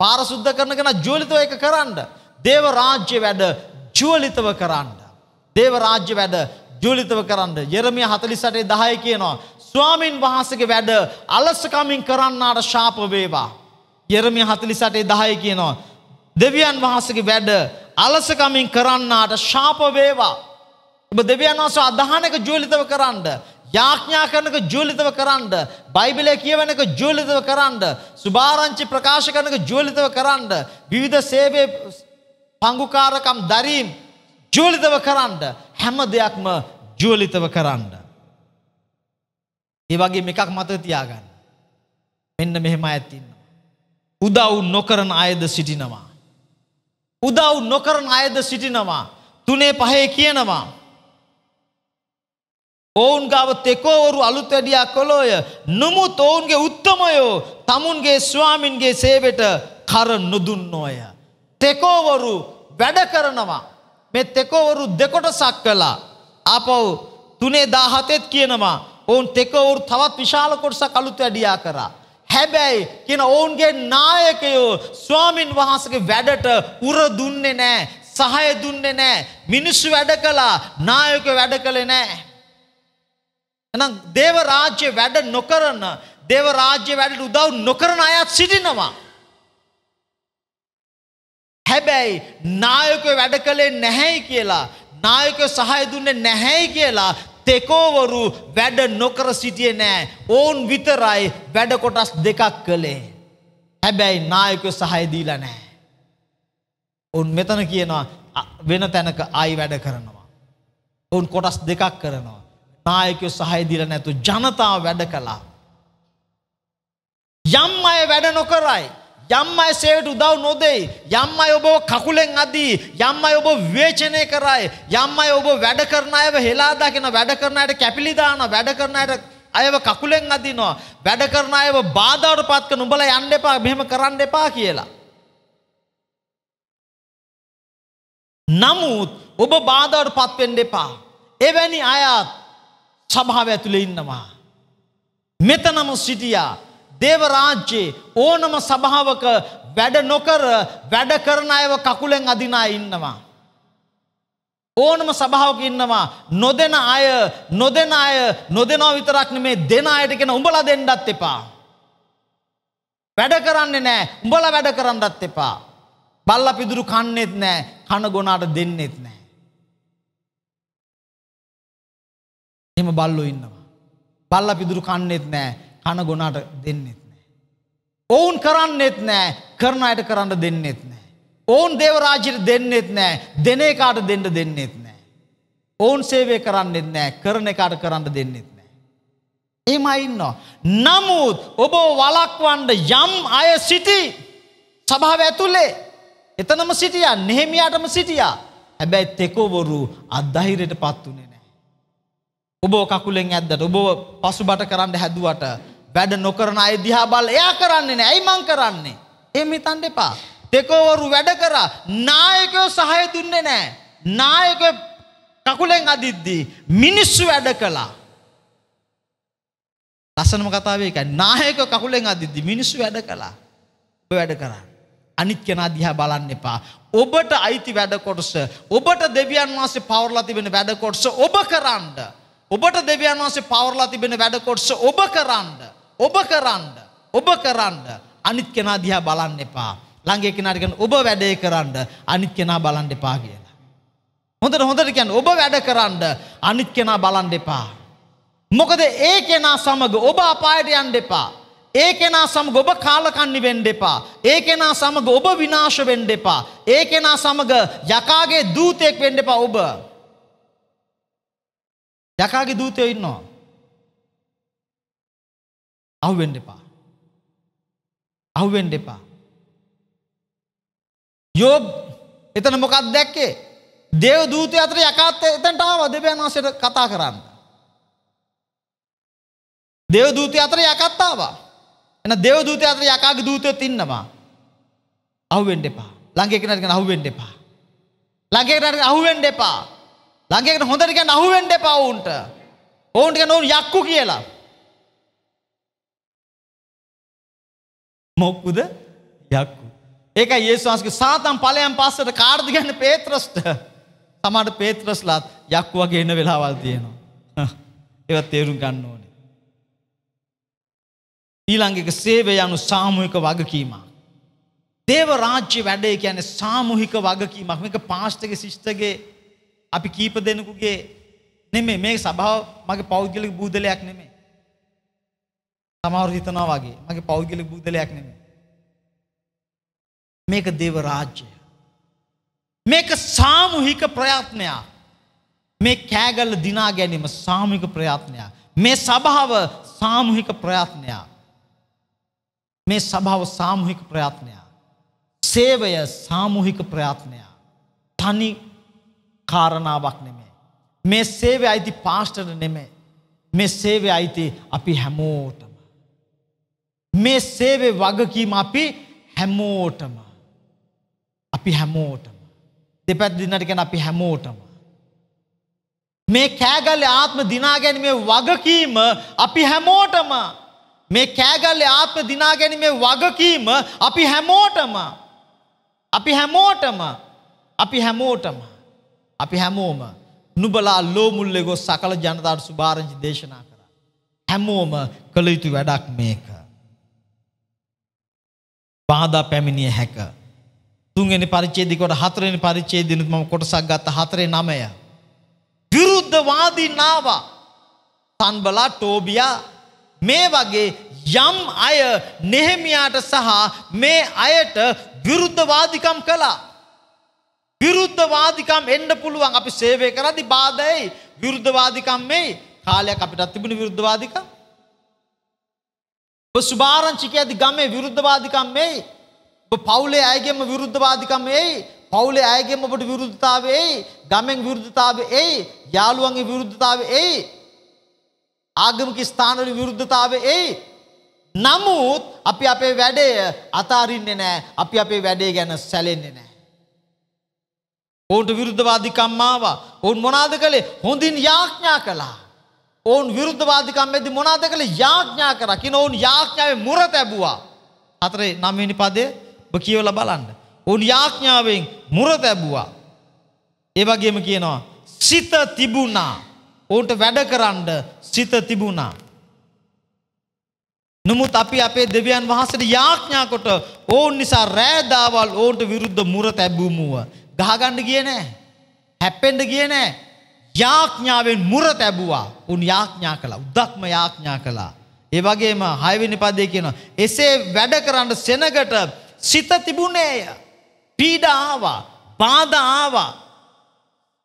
පාර සුද්ධ කරන කෙනා ජූලිතව ඒක කරන්න. දේව රාජ්‍ය වැඩ ජූලිතව කරන්න. දේව රාජ්‍ය වැඩ ජූලිතව කරන්න. යෙරමිය 48 10 කියනවා. ස්වාමින් වහන්සේගේ වැඩ අලසකමින් කරන්නාට ශාප වේවා. යෙරමිය 48 10 කියනවා. දෙවියන් වහන්සේගේ වැඩ අලසකමින් කරන්නාට ශාප වේවා. ඔබ දෙවියන් වහන්සේ අදහන එක ජූලිතව කරන්න. යාඥා කරනක ජූලිතව කරන්න. බයිබලය කියවන එක ජූලිතව කරන්න. සුභාරංචි ප්‍රකාශ කරනක ජූලිතව කරන්න. විවිධ සේවයේ පංගුකාරකම් දරීම් ජූලිතව කරන්න. හැම දෙයක්ම ජූලිතව කරන්න. ඒ වගේ එකක් මතක තියාගන්න. මෙන්න මෙහෙම ඇතින්න. උදව් නොකරන අයද සිටිනවා. උදව් නොකරන අයද සිටිනවා. තුනේ පහේ කියනවා. ඔවුන් ගාව තෙකෝවරු අලුත් වැඩියක් කොළෝය. නමුත් ඔවුන්ගේ උත්තමයෝ තමුන්ගේ ස්වාමින්ගේ සේවෙට කර නොදුන්නෝය. තෙකෝවරු වැඩ කරනවා. මේ තෙකෝවරු දෙකොටසක් කළා. ආපව් තුනේ දාහතෙත් කියනවා. ඔවුන් තෙකවුරු තවත් විශාල කොටසක් අලුත් වැඩියා කරා. හැබැයි කියන ඔවුන්ගේ නායකයෝ ස්වාමින් වහන්සගේ වැඩට උර දුන්නේ නෑ සහය දුන්නේ නෑ මිනිස්සු වැඩ කළා නායක වැඩ කළේ නෑ. එනම් දේව රාජ්‍ය වැඩ නොකරන දේව රාජ්‍ය වැඩට උදව් නොකරන අයත් සිටිනවා. හැබැයි නායකය වැඩ කළේ නැහැයි කියලා නායකය සහය දුන්නේ නැහැයි කියලා තෙකෝවරු වැඩ නොකර සිටිය නෑ ඕන් විතරයි වැඩ කොටස් දෙකක් කළේ. හැබැයි නායකය සහයදීල නෑ. ඔවුන් මෙතන කියනවා වෙන තැනක අයි වැඩ කරනවා. ඔවුන් කොටස් දෙකක් කරනවා. නායකය සහයදිල නැතු ජනතාව වැඩ කලා. යම් අය වැඩ නොකරයි. යම් අය සේවට උදව් නොදෙයි යම් අය ඔබ කකුලෙන් අදී යම් අය ඔබ විවේචනය කරයි යම් අය ඔබ වැඩ කරන අයව හෙලා දකින වැඩ කරන අයට කැපිලි දාන වැඩ කරන අයට අයව කකුලෙන් අදිනවා වැඩ කරන අයව බාධාවට පත් කරන උඹලා යන්න එපා මෙහෙම කරන්න එපා කියලා. නමුත් ඔබ බාධාවට පත් වෙන්න එපා. එවැනි අයත් සභාව ඇතුලේ ඉන්නවා. මෙතනම සිටියා. දේවරාජ්‍යයේ ඕනම සභාවක වැඩ නොකර වැඩ කරන අයව කකුලෙන් අදිනා ඉන්නවා. ඕනම සභාවක ඉන්නවා නොදෙන අය නොදෙන අය නොදෙනවා විතරක් නෙමේ දෙන අයට කෙන උඹලා දෙන්නත් එපා. වැඩ කරන්නේ නෑ උඹලා වැඩ කරන්නත් එපා. බල්ල පිදුරු කන්නෙත් නෑ කන ගොනාට දෙන්නෙත් නෑ. එම බල්ලෝ ඉන්නවා. බල්ල පිදුරු කන්නෙත් නෑ කන ගොනාට දෙන්නෙත් නෑ. ඔවුන් කරන්නෙත් නෑ කරන අයට කරන්න දෙන්නෙත් නෑ. ඔවුන් දේවරාජයට දෙන්නෙත් නෑ දෙන එකාට දෙන්න දෙන්නෙත් නෑ. ඔවුන් සේවය කරන්නෙත් නෑ කරන එකාට කරන්න දෙන්නෙත් නෑ. එමයි ඉන්නවා. නමුත් ඔබ වලක්වන්ඩ යම් අය සිටි සභාව ඇතුළේ එතනම සිටිය නෙහෙමියටම සිටියා හැබැයි තෙකෝවොරු අදහිරයට පත් වනේ නෑ. ඔබ කකුලෙන් ඇද්දට ඔබ පසුබට කරන්න හැදුවට වැඩ නොකරන අය දිහා බල එයා කරන්නේ නෑ ඇයි මං කරන්නේ? එහෙම හිතන්න එපා. තෙකෝවරු වැඩ කරා නායකයෝ සහය දුන්නේ නෑ. නායකයෝ කකුලෙන් අදිද්දී මිනිස්සු වැඩ කළා. ලස්සනම කතාව ඒකයි. නායකයෝ කකුලෙන් අදිද්දී මිනිස්සු වැඩ කළා. ඔබ වැඩ කරා. අනිත් කෙනා දිහා බලන්න එපා. ඔබට අයිති වැඩ කොටස ඔබට දෙවියන් වහන්සේ පවර්ලා තිබෙන වැඩ කොටස ඔබ කරන්න. ඔබට දෙවියන් වහන්සේ පවර්ලා තිබෙන වැඩ කොටස ඔබ කරන්න ඔබ කරන්න ඔබ කරන්න අනිත් කෙනා දිහා බලන්න එපා. ළඟේ කෙනාට කියන්න ඔබ වැඩේ කරන්න අනිත් කෙනා බලන්න එපා කියලා. හොඳට හොඳට කියන්න ඔබ වැඩ කරන්න අනිත් කෙනා බලන්න එපා. මොකද ඒ කෙනා සමග ඔබ අපායට යන්න එපා. ඒ කෙනා සමග ඔබ කාලකන්නි වෙන්න එපා. ඒ කෙනා සමග ඔබ විනාශ වෙන්න එපා. ඒ කෙනා සමග යකාගේ දූතයෙක් වෙන්න එපා ඔබ. යකාගේ දූතයෝ ඉන්නවා. අහුවෙන්න එපා. අහුවෙන්න එපා. යෝබ් එතන මොකක් දැක්කේ දේව දූතය අතර යකාත් එතන්ට ආව දෙවියන් වහන්සේට කතා කරන්න. දේවදූතය අතර යකත් ආවා. එන දේවදූතය අතර යකාගේ දූතයොත් ඉන්නවා. අහුවෙන්න එපා. ළඟ එක්කෙනාට කියන අහුවෙන්න එපා. ළඟ එක්කෙනාට අහුවෙන්න එපා. ළඟ එක්කෙනා හොඳට කියන අහුවෙන්න එපා උන්ට. ඔවුන්ට කියන උන් යක්කු කියලා. මොක්කුද යක්කු. ඒක ඒස්වාස්ගේ සාතන් පලයන් පස්සට කාර්ද ගැන්න පේත්‍රස්ට තමට පේත්‍රස්ලාත් යක්කු වගේ එන්න වෙලාවල් තියෙනවා. ඒවත් තේරුම් ගන්න ඕනේ. ඊළඟක සේවය යනු සාමූහික වගකීමක්. දේව රාජ්‍ය වැඩේ කියන්නේ සාමූහික වගකීමක්. මේක පාස්ටගේ ශිෂ්ටගේ අපි කීප දෙනෙකුගේ නෙමෙයි මේ සභාව මගේ පෞද්ගලික බූදලයක් නෙමෙයි. සමහර හිතනවා වගේ මගේ පෞද්ගලික බූදලයක් නෙමෙයි. මේක දේව රාජ්‍යය. මේක සාමූහික ප්‍රයත්නයක්. මේ කෑගල්ල දිනා ගැනීම සාමූහික ප්‍රයත්නයක්. මේ සභාව සාමූහික ප්‍රයත්නයක්. මේ සභාව සාමූහික ප්‍රයත්නයක්. සේවය සාමූහික ප්‍රයත්නයක්. තනි කාරණාවක් නෙමේ. මේ සේවය අයිති පාස්ටට නෙමේ. මේ සේවය අයිති අපි හැමෝටම. මේ සේවේ වගකීම අපි හැමෝටම. අපි හැමෝටම. දෙපැත්දින්නට ගැන අපි හැමෝටම. මේ කෑගල්ල ආත්ම දිනාගැනීමේ වගකීම අපි හැමෝටම මේ කෑගල්ලේ ආත්ම දිනා ගැනීමේ වගකීම අපි හැමෝටම අපි හැමෝටම අපි හැමෝටම අපි හැමෝම නුබලා ලෝමුල්ලෙ ගොස් සකල ජනතාවට සුභාරංචි දේශනා කර. හැමෝම කළ යුතු වැඩක් මේක. බාධා පැමිණිය හැක. තුන්ගනි පරිච්චේදිකොට හතරනි පරිච්චේදිනුත් මම කොටසක් ගත්ත හතරේ නමය. විරුද්ධවාදී නාවා සන්බලා ටෝබියා මේ වගේ යම් අය නෙහෙමියාට සහ මේ අයට විරුද්ධවාදිකම් කළා. විරුද්ධවාදිකම් එන්න පුළුවන්. අපි සේවය කරදි බාධයි විරුද්ධවාදිකම් මේ කාලයක් අපිටත් තිබුණ විරුද්ධවාදිකම්. සුභාරංචික ඇති ගමේ විරුද්ධවාදිකම් මේ පවුලේ අයගෙම විරුද්ධවාදිකම් එයි පවුලේ අයගෙම ඔබට විරුද්ධතාව එයි ගමෙන් විරුද්ධතාව එයි යාළුවන්ගේ විරුද්ධතාව එයි ආගමික ස්ථානවල විරුද්ධතාව එයි නමුත් අපි අපේ වැඩේ අතාරින්නේ නෑ. අපි අපේ වැඩේ ගැන සැලෙන්නේ නෑ. ඔවුන්ට විරුද්ධවාදිකම් ආවා ඔවුන් මොනාද කළේ හොඳින් යාඥා කළා ඔවුන් විරුද්ධවාදිකම් වෙද්දි මොනාද කළේ යාඥා කරා කින ඔවුන් යාඥාවේ මුර තැබුවා හතරේ නවවෙනි පදේ ඔබ කියවලා බලන්න. ඔවුන් යාඥාවෙන් මුර තැබුවා. ඒ වගේම කියනවා සිත තිබුණා. ඔවුන්ට වැඩ කරන්න සිත තිබුණා. නමුත් අපි අපේ දෙවියන් වහන්සේට යාඥා කොට ඔවුන් නිසා රෑදාවල් ඔවුන්ට විරුද්ධ මුර තැබුමුව. ගහගන්න ගියේ නෑ. හැප්පෙන්න ගියේ නෑ. යාඥාවෙන් මුර තැබුවා. උන් යාඥා කළා. උද්දක්ම යාඥා කළා. ඒ වගේම 6 වෙනි පදයේ කියනවා එසේ වැඩ කරන්න සෙනගට සිත තිබුණේය. පීඩා ආවා, බාධා ආවා.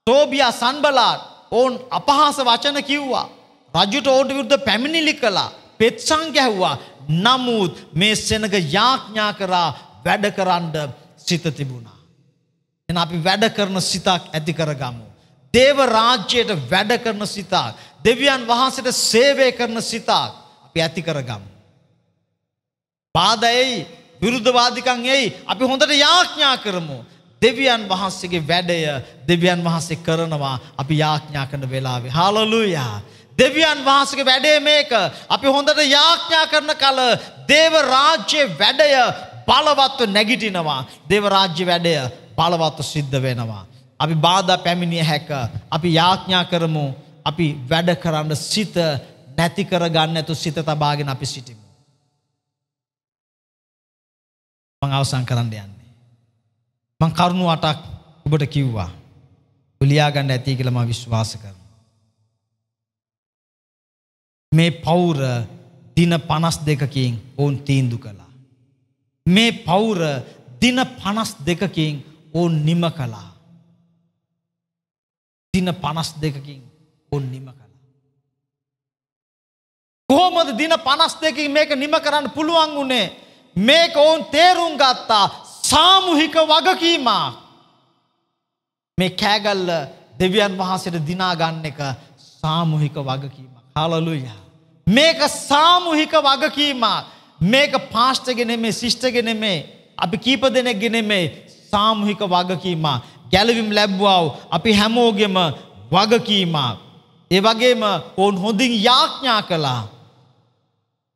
තෝබියා සන්බලාත් ඔවුන් අපහාස වචන කිව්වා. රජුට ඔවුන්ට විරුද්ධ පැමිණිලි කළා. පෙත්සං ගැහුවා. නමුත් මේ සෙනග යාඥා කරා වැඩ කරන්න සිත තිබුණා. එන අපි වැඩ කරන සිතක් ඇති කරගමු. දේව රාජ්‍යයට වැඩ කරන සිතක්. දෙවියන් වහන්සේට සේවය කරන සිතක් අපි ඇති කරගමු. බාධයි විරුද්ධවාදිකං එයි අපි හොඳට යාඥා කරමු. දෙවියන් වහන්සේගේ වැඩය දෙවියන් වහන්සේ කරනවා අපි යාඥා කරන වෙලාවේ. හාලලුයා. දෙවියන් වහන්සේගේ වැඩේ මේක. අපි හොඳට යාඥා කරන කල දේව රාජ්‍යයේ වැඩය බලවත්ව නැගිටිනවා. දේව රාජ්‍ය වැඩය බලවත්ව සිද්ධ වෙනවා. අපි බාධා පැමිණිය හැක. අපි යාඥා කරමු. අපි වැඩ කරන්න සිත නැති කරගන්න ඇතු සිත තබාගෙන අපි සිටිමු. මං අවසන් කරන්න යන්නේ. මං කරුණු අටක් ඔබට කිව්වා. උලියාගන්න ඇති කියලම විශ්වාස කරන. මේ පවුර දින පනස් දෙකකින් ඔවුන් තීන්දු කළා. මේ පවුර දින පනස් දෙකකින් ඔවුන් නිම කළා. දින පනස් දෙකකින් ඔවුන් නිම කළා. කොහොමද දින පනස් දෙකින් මේක නිම කරන්න පුළුවන් වුණේ මේක ඔවුන් තේරුම් ගත්තා සාමුහික වගකීමක්. මේ කෑගල්ල දෙවියන් වහන්සේට දිනාගන්න එක සාමුහික වගකීම. හලලුය. මේක සාමුහික වගකීමක්. මේක පාෂ්ටගෙන මේ සිිෂ්ටගෙන මේ අපි කීප දෙනෙක්ගෙන මේ සාමුහික වගකීම ගැලවිම් ලැබ්වාව අපි හැමෝගෙම වගකීමක්. ඒ වගේම ඔවුන් හොඳින් යාඥා කළා.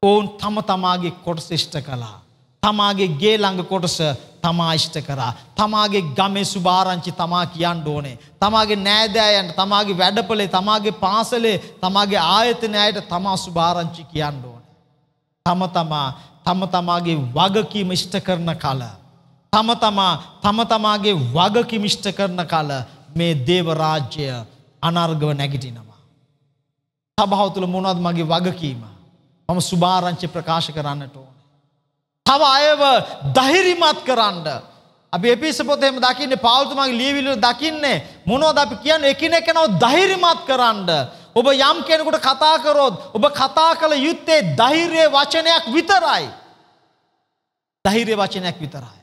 ඔවුන් තම තමාගේ කොට ශිෂ්ට කළා. තමාගේ ගේ ළඟ කොටස තමා ඉෂ්ට කරා. තමාගේ ගමේ සුභාරංචි තමා කියන්න ඕනේ. තමාගේ නෑදෑයන්ට තමාගේ වැඩපලේ තමාගේ පාසලේ තමාගේ ආයතනයට තමා සුභාරංචි කියන්න ඕන. තම තමා තම තමාගේ වගකීම ඉෂ්ට කරන කල. තම තමා තම තමාගේ වගකිමිෂ්ට කරන කල මේ දේවරාජ්‍යය අනර්ගව නැගිටිනවා. සභාව තුළ මොනවද මගේ වගකීම. මම සුභාරංචි ප්‍රකාශ කරන්නට ඕන. තව අයව දහිරිමත් කරන්න. අපි එපිස පොතේම දකින්නේ පෞල්තුමගේ ලියවිල දකින්නේ මොනවද අපි කියන්නේ එකිනෙකනව දහිරිමත් කරන්න. ඔබ යම් කෙනෙකුට කතා කරොත් ඔබ කතා කළ යුත්තේ ධෛර්යයේ වචනයක් විතරයි. ධෛර්ය වචනයක් විතරයි.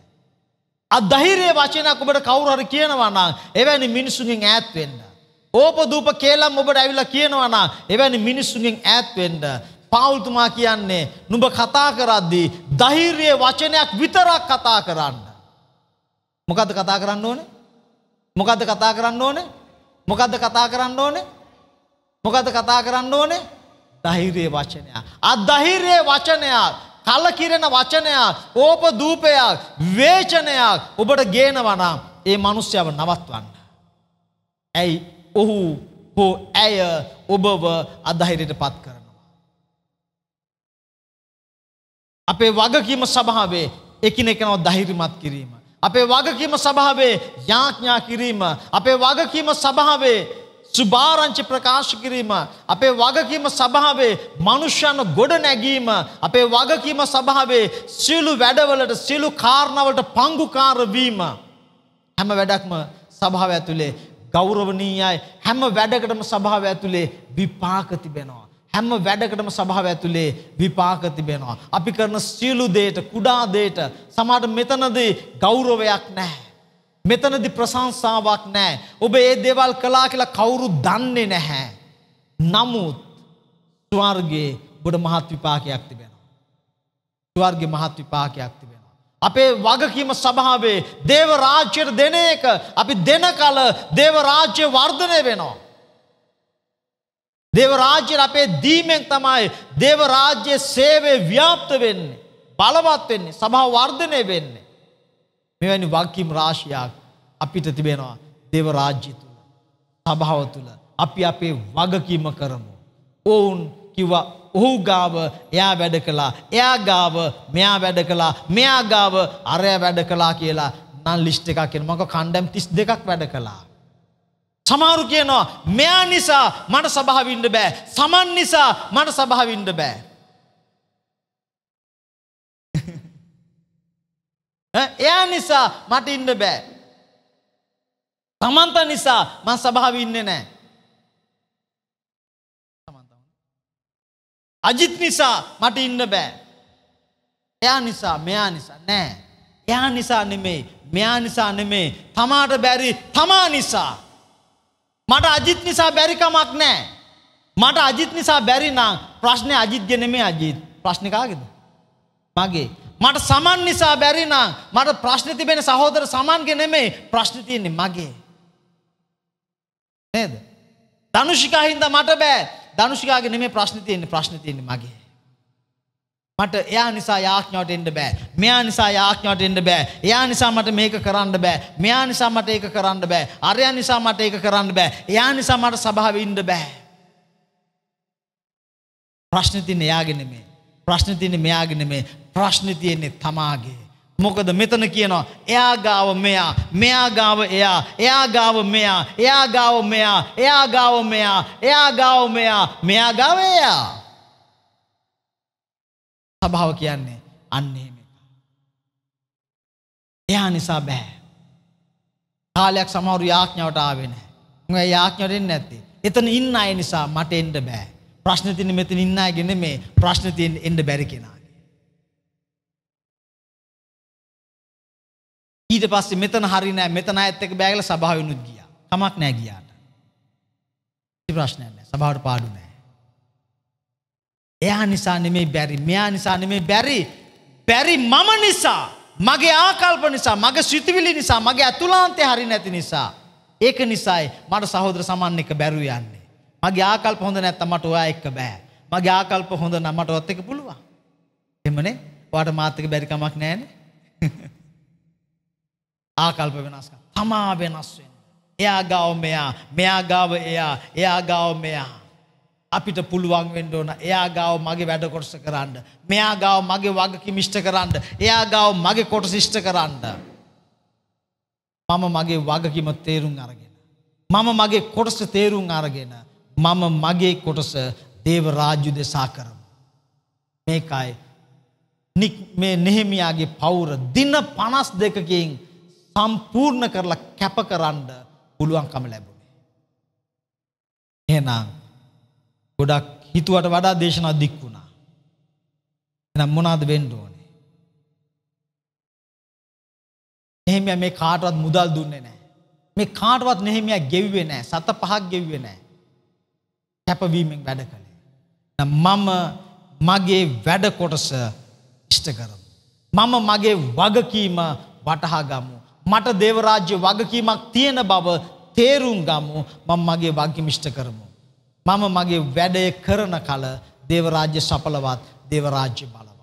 අධෛර්ය වචනයක් ඔබට කවුරු හරි කියනවා නම් එවැනි මිනිසුන්ගෙන් ඈත් වෙන්න. ඕපදූප කේලම් ඔබට ඇවිල්ලා කියනවා නම් එවැනි මිනිසුන්ගෙන් ඈත් වෙන්න. පාවුල්තුමා කියන්නේ නුඹ කතා කරද්දී ධෛර්යයේ වචනයක් විතරක් කතා කරන්න. මොකද්ද කතා කරන්න ඕනේ? මොකද්ද කතා කරන්න ඕනේ? මොකද්ද කතා කරන්න ඕනේ? මොකද්ද කතා කරන්න ඕනේ? ධෛර්යයේ වචනයක්. අධෛර්යයේ වචනයක් කලකිරෙන වචනයක් ඕප දූපයක් වේචනයක් ඔබට ගේනවා නම් ඒ මිනිස්යාව නවත්වන්න. ඇයි ඔහු හෝ ඇය ඔබව අධෛර්යයට පත් කරනවා. අපේ වගකීම සභාවේ එකිනෙකනව ධෛර්යමත් කිරීම. අපේ වගකීම සභාවේ යාඥා කිරීම. අපේ වගකීම සභාවේ සුභාරංචි ප්‍රකාශ කිරීම අපේ වගකීම සභාවේ මනුෂ්‍යයන ගොඩ නැගීම අපේ වගකීම සභාවේ සියලු වැඩවලට සියලු කාරණවලට පංගුකාරවීම හැම වැඩක්ම සභාව ඇතුළේ ගෞරවනීයයි. හැම වැඩකටම සභාව ඇතුළේ විපාක තිබෙනවා. හැම වැඩකටම සභාව ඇතුළේ විපාක තිබෙනවා. අපි කරන සියලු දේට කුඩා දේට සමහරට මෙතනදී ගෞරවයක් නැහැ. මෙතනදි ප්‍රශංසාවක් නෑ. ඔබ ඒ දේවල් කලා කියලා කවුරු දන්නේ නැහැ. නමුත් ස්වර්ගේ ගොඩ මහත් විපාකයක් තිබෙනවා. ස්වර්ගේ මහත් විපාකයක් තිබෙනවා. අපේ වගකීම සභාවේ දේව රාජ්‍යයට දෙන එක අපි දෙන කල දේව රාජ්‍ය වර්ධනය වෙනවා. දේව රාජ්‍යයට අපේ දීමෙන් තමයි දේව රාජ්‍ය සේවය ව්‍යාප්ත වෙන්නේ. බලවත් වෙන්නේ සභාව වර්ධනය වෙන්නේ. මෙවැනි වක්කිම් රාශියක් අපිට තිබෙනවා දෙව රාජ්‍ය තුළ සභාව තුළ අපි අපේ වගකීම කරමු. ඔවුන් කිව්වා ඔහු ගාව එයා වැඩ කළා එයා ගාව මෙයා වැඩ කළා මෙයා ගාව අරය වැඩ කළා කියලා නන් ලිස්ට් එකක් කියන මක කණ්ඩම් 32ක් වැඩ කළා. සමහරු කියනවා මෙයා නිසා මට සභාව ඉන්න බෑ. සමන් නිසා මට සභාව ඉන්න බෑ. එයා නිසා මට ඉන්න බෑ. තමන්ත නිසා මං සභාව ඉන්නේ නෑ. අජිත් නිසා මට ඉන්න බෑ. එයා නිසා මෙයා නිසා නෑ. එයා නිසා නෙමේ මෙයා නිසා නෙමේ තමාට බැරි තමා නිසා. මට අජිත් නිසා බැරිකමක් නෑ. මට අජිත් නිසා බැරි නම් ප්‍රශ්නය අජිත් ගෙනෙමේ අජිත් ප්‍රශ්නිකාගෙද. මගේ මට සමන් නිසා බැරිනම් මට ප්‍රශ්න තිබෙන සහෝදර සමන්ගේ නෙමේ ප්‍රශ්න තියෙන්නේ මගේ. නේද? ධනුෂිකා හින්දා මට බෑ. ධනුෂිකාගේ නෙමේ ප්‍රශ්න තියෙන්නේ ප්‍රශ්න තියෙන්නේ මගේ. මට එයා නිසා යාඥාවට එන්න බෑ. මෙයා නිසා යාඥාවට එන්න බෑ. එයා නිසා මට මේක කරන්න බෑ. මෙයා නිසා මට ඒක කරන්න බෑ. අරයා නිසා මට ඒක කරන්න බෑ. එයා නිසා මට සභාවේ ඉන්න බෑ. ප්‍රශ්න තියෙන්නේ එයාගේ නෙමේ. ප්‍රශ්න තියෙන්නේ මෙයාගේ නෙමේ. ප්‍රශ්න තියෙන්නේ තමාගේ. මොකද මෙතන කියනවා එයා ගාව මෙයා මෙයා ගාව එයා එයා ගාව මෙයා එයා ගාව මෙයා එයා ගාව මෙයා එයා ගාව මෙයා මෙයා ගාව එයා. සභාව කියන්නේ අන්න එහෙම එයා නිසා බෑ. කාලයක් සමහරු යාඥාවට ආවේ නැහැ. මොකද යාඥාවට එන්නේ නැත්තේ? එතන ඉන්න අය නිසා මට එන්න බෑ. ප්‍රශ්න තියෙන්නේ මෙතන ඉන්න අයගේ නෙමෙයි ප්‍රශ්න තියෙන්නේ එන්න බැරි කෙනා. ඊට පස්සේ මෙතන හරි නෑ. මෙතන ඇත්ත එක බෑගල සභාවනුත් ගිය. කමක් නෑ ගියාට. ප්‍රශ්නයක් නෑ. සභාවට පාඩු නෑ. එයා නිසා නෙමේ බැරි. මෙයා නිසා නෙමේ බැරි. බැරි මම නිසා. මගේ ආකල්ප නිසා. මගේ සිතිවිලි නිසා. මගේ ඇතුලාන්තය හරි නැති නිසා. ඒක නිසායි මට සහෝදර සමන්න එක බැරු යන්නේ. මගේ ආකල්ප හොඳ නැත්ත මට ඔයා එක්ක බෑ. මගේ ආකල්ප හොඳ නම් මට ඔත් එක පුළුවන්. එමනේ ඔයාට මාත් එක්ක බැරි කමක් නැහැනේ [LAUGHS] ආකල්ප වෙනස්කම් තමා වෙනස් වෙන්න. එයා ගාව මෙයා මෙයා ගාව එයා එයා ගාව මෙයා. අපිට පුළුවන් වෙන්න ඕන එයා ගාව මගේ වැඩ කොටස කරන්න. මෙයා ගාව මගේ වගකීම් ඉෂ්ට කරන්න. එයා ගාව මගේ කොටස ඉෂ්ට කරන්න. මම මගේ වගකීම තේරුම් අරගෙන. මම මගේ කොටස තේරුම් අරගෙන මම මගේ කොටස දේව රාජ්‍ය දෙසා කරමු මේකයි මේ නෙහෙමියාගේ පවුර දින පනස් දෙකකින් සම්පූර්ණ කරලා කැප කරන්න පුළුවන්කම ලැබුණේ. එහෙනම් ගොඩක් හිතුවට වඩා දේශනා දික් වුණා. එහෙනම් මොනවද වෙන්න ඕනේ? නෙහෙමියා මේ කාටවත් මුදල් දුන්නේ නැහැ. මේ කාටවත් නෙහෙමියා ගෙව්වේ නැහැ. සත පහක් ගෙව්වේ නැහැ. කැපවීමෙන් වැඩ කළේ. මම මගේ වැඩ කොටස ඉෂ්ට කරමු. මම මගේ වගකීම වටහා ගමු. මට දේවරාජ්‍ය වගකීමක් තියෙන බව තේරුම් ගමු මම මගේ වගකීම ඉෂ්ට කරමු. මම මගේ වැඩය කරන කල දේවරාජ්‍ය සඵලවත් දේවරාජ්‍ය බලවත්.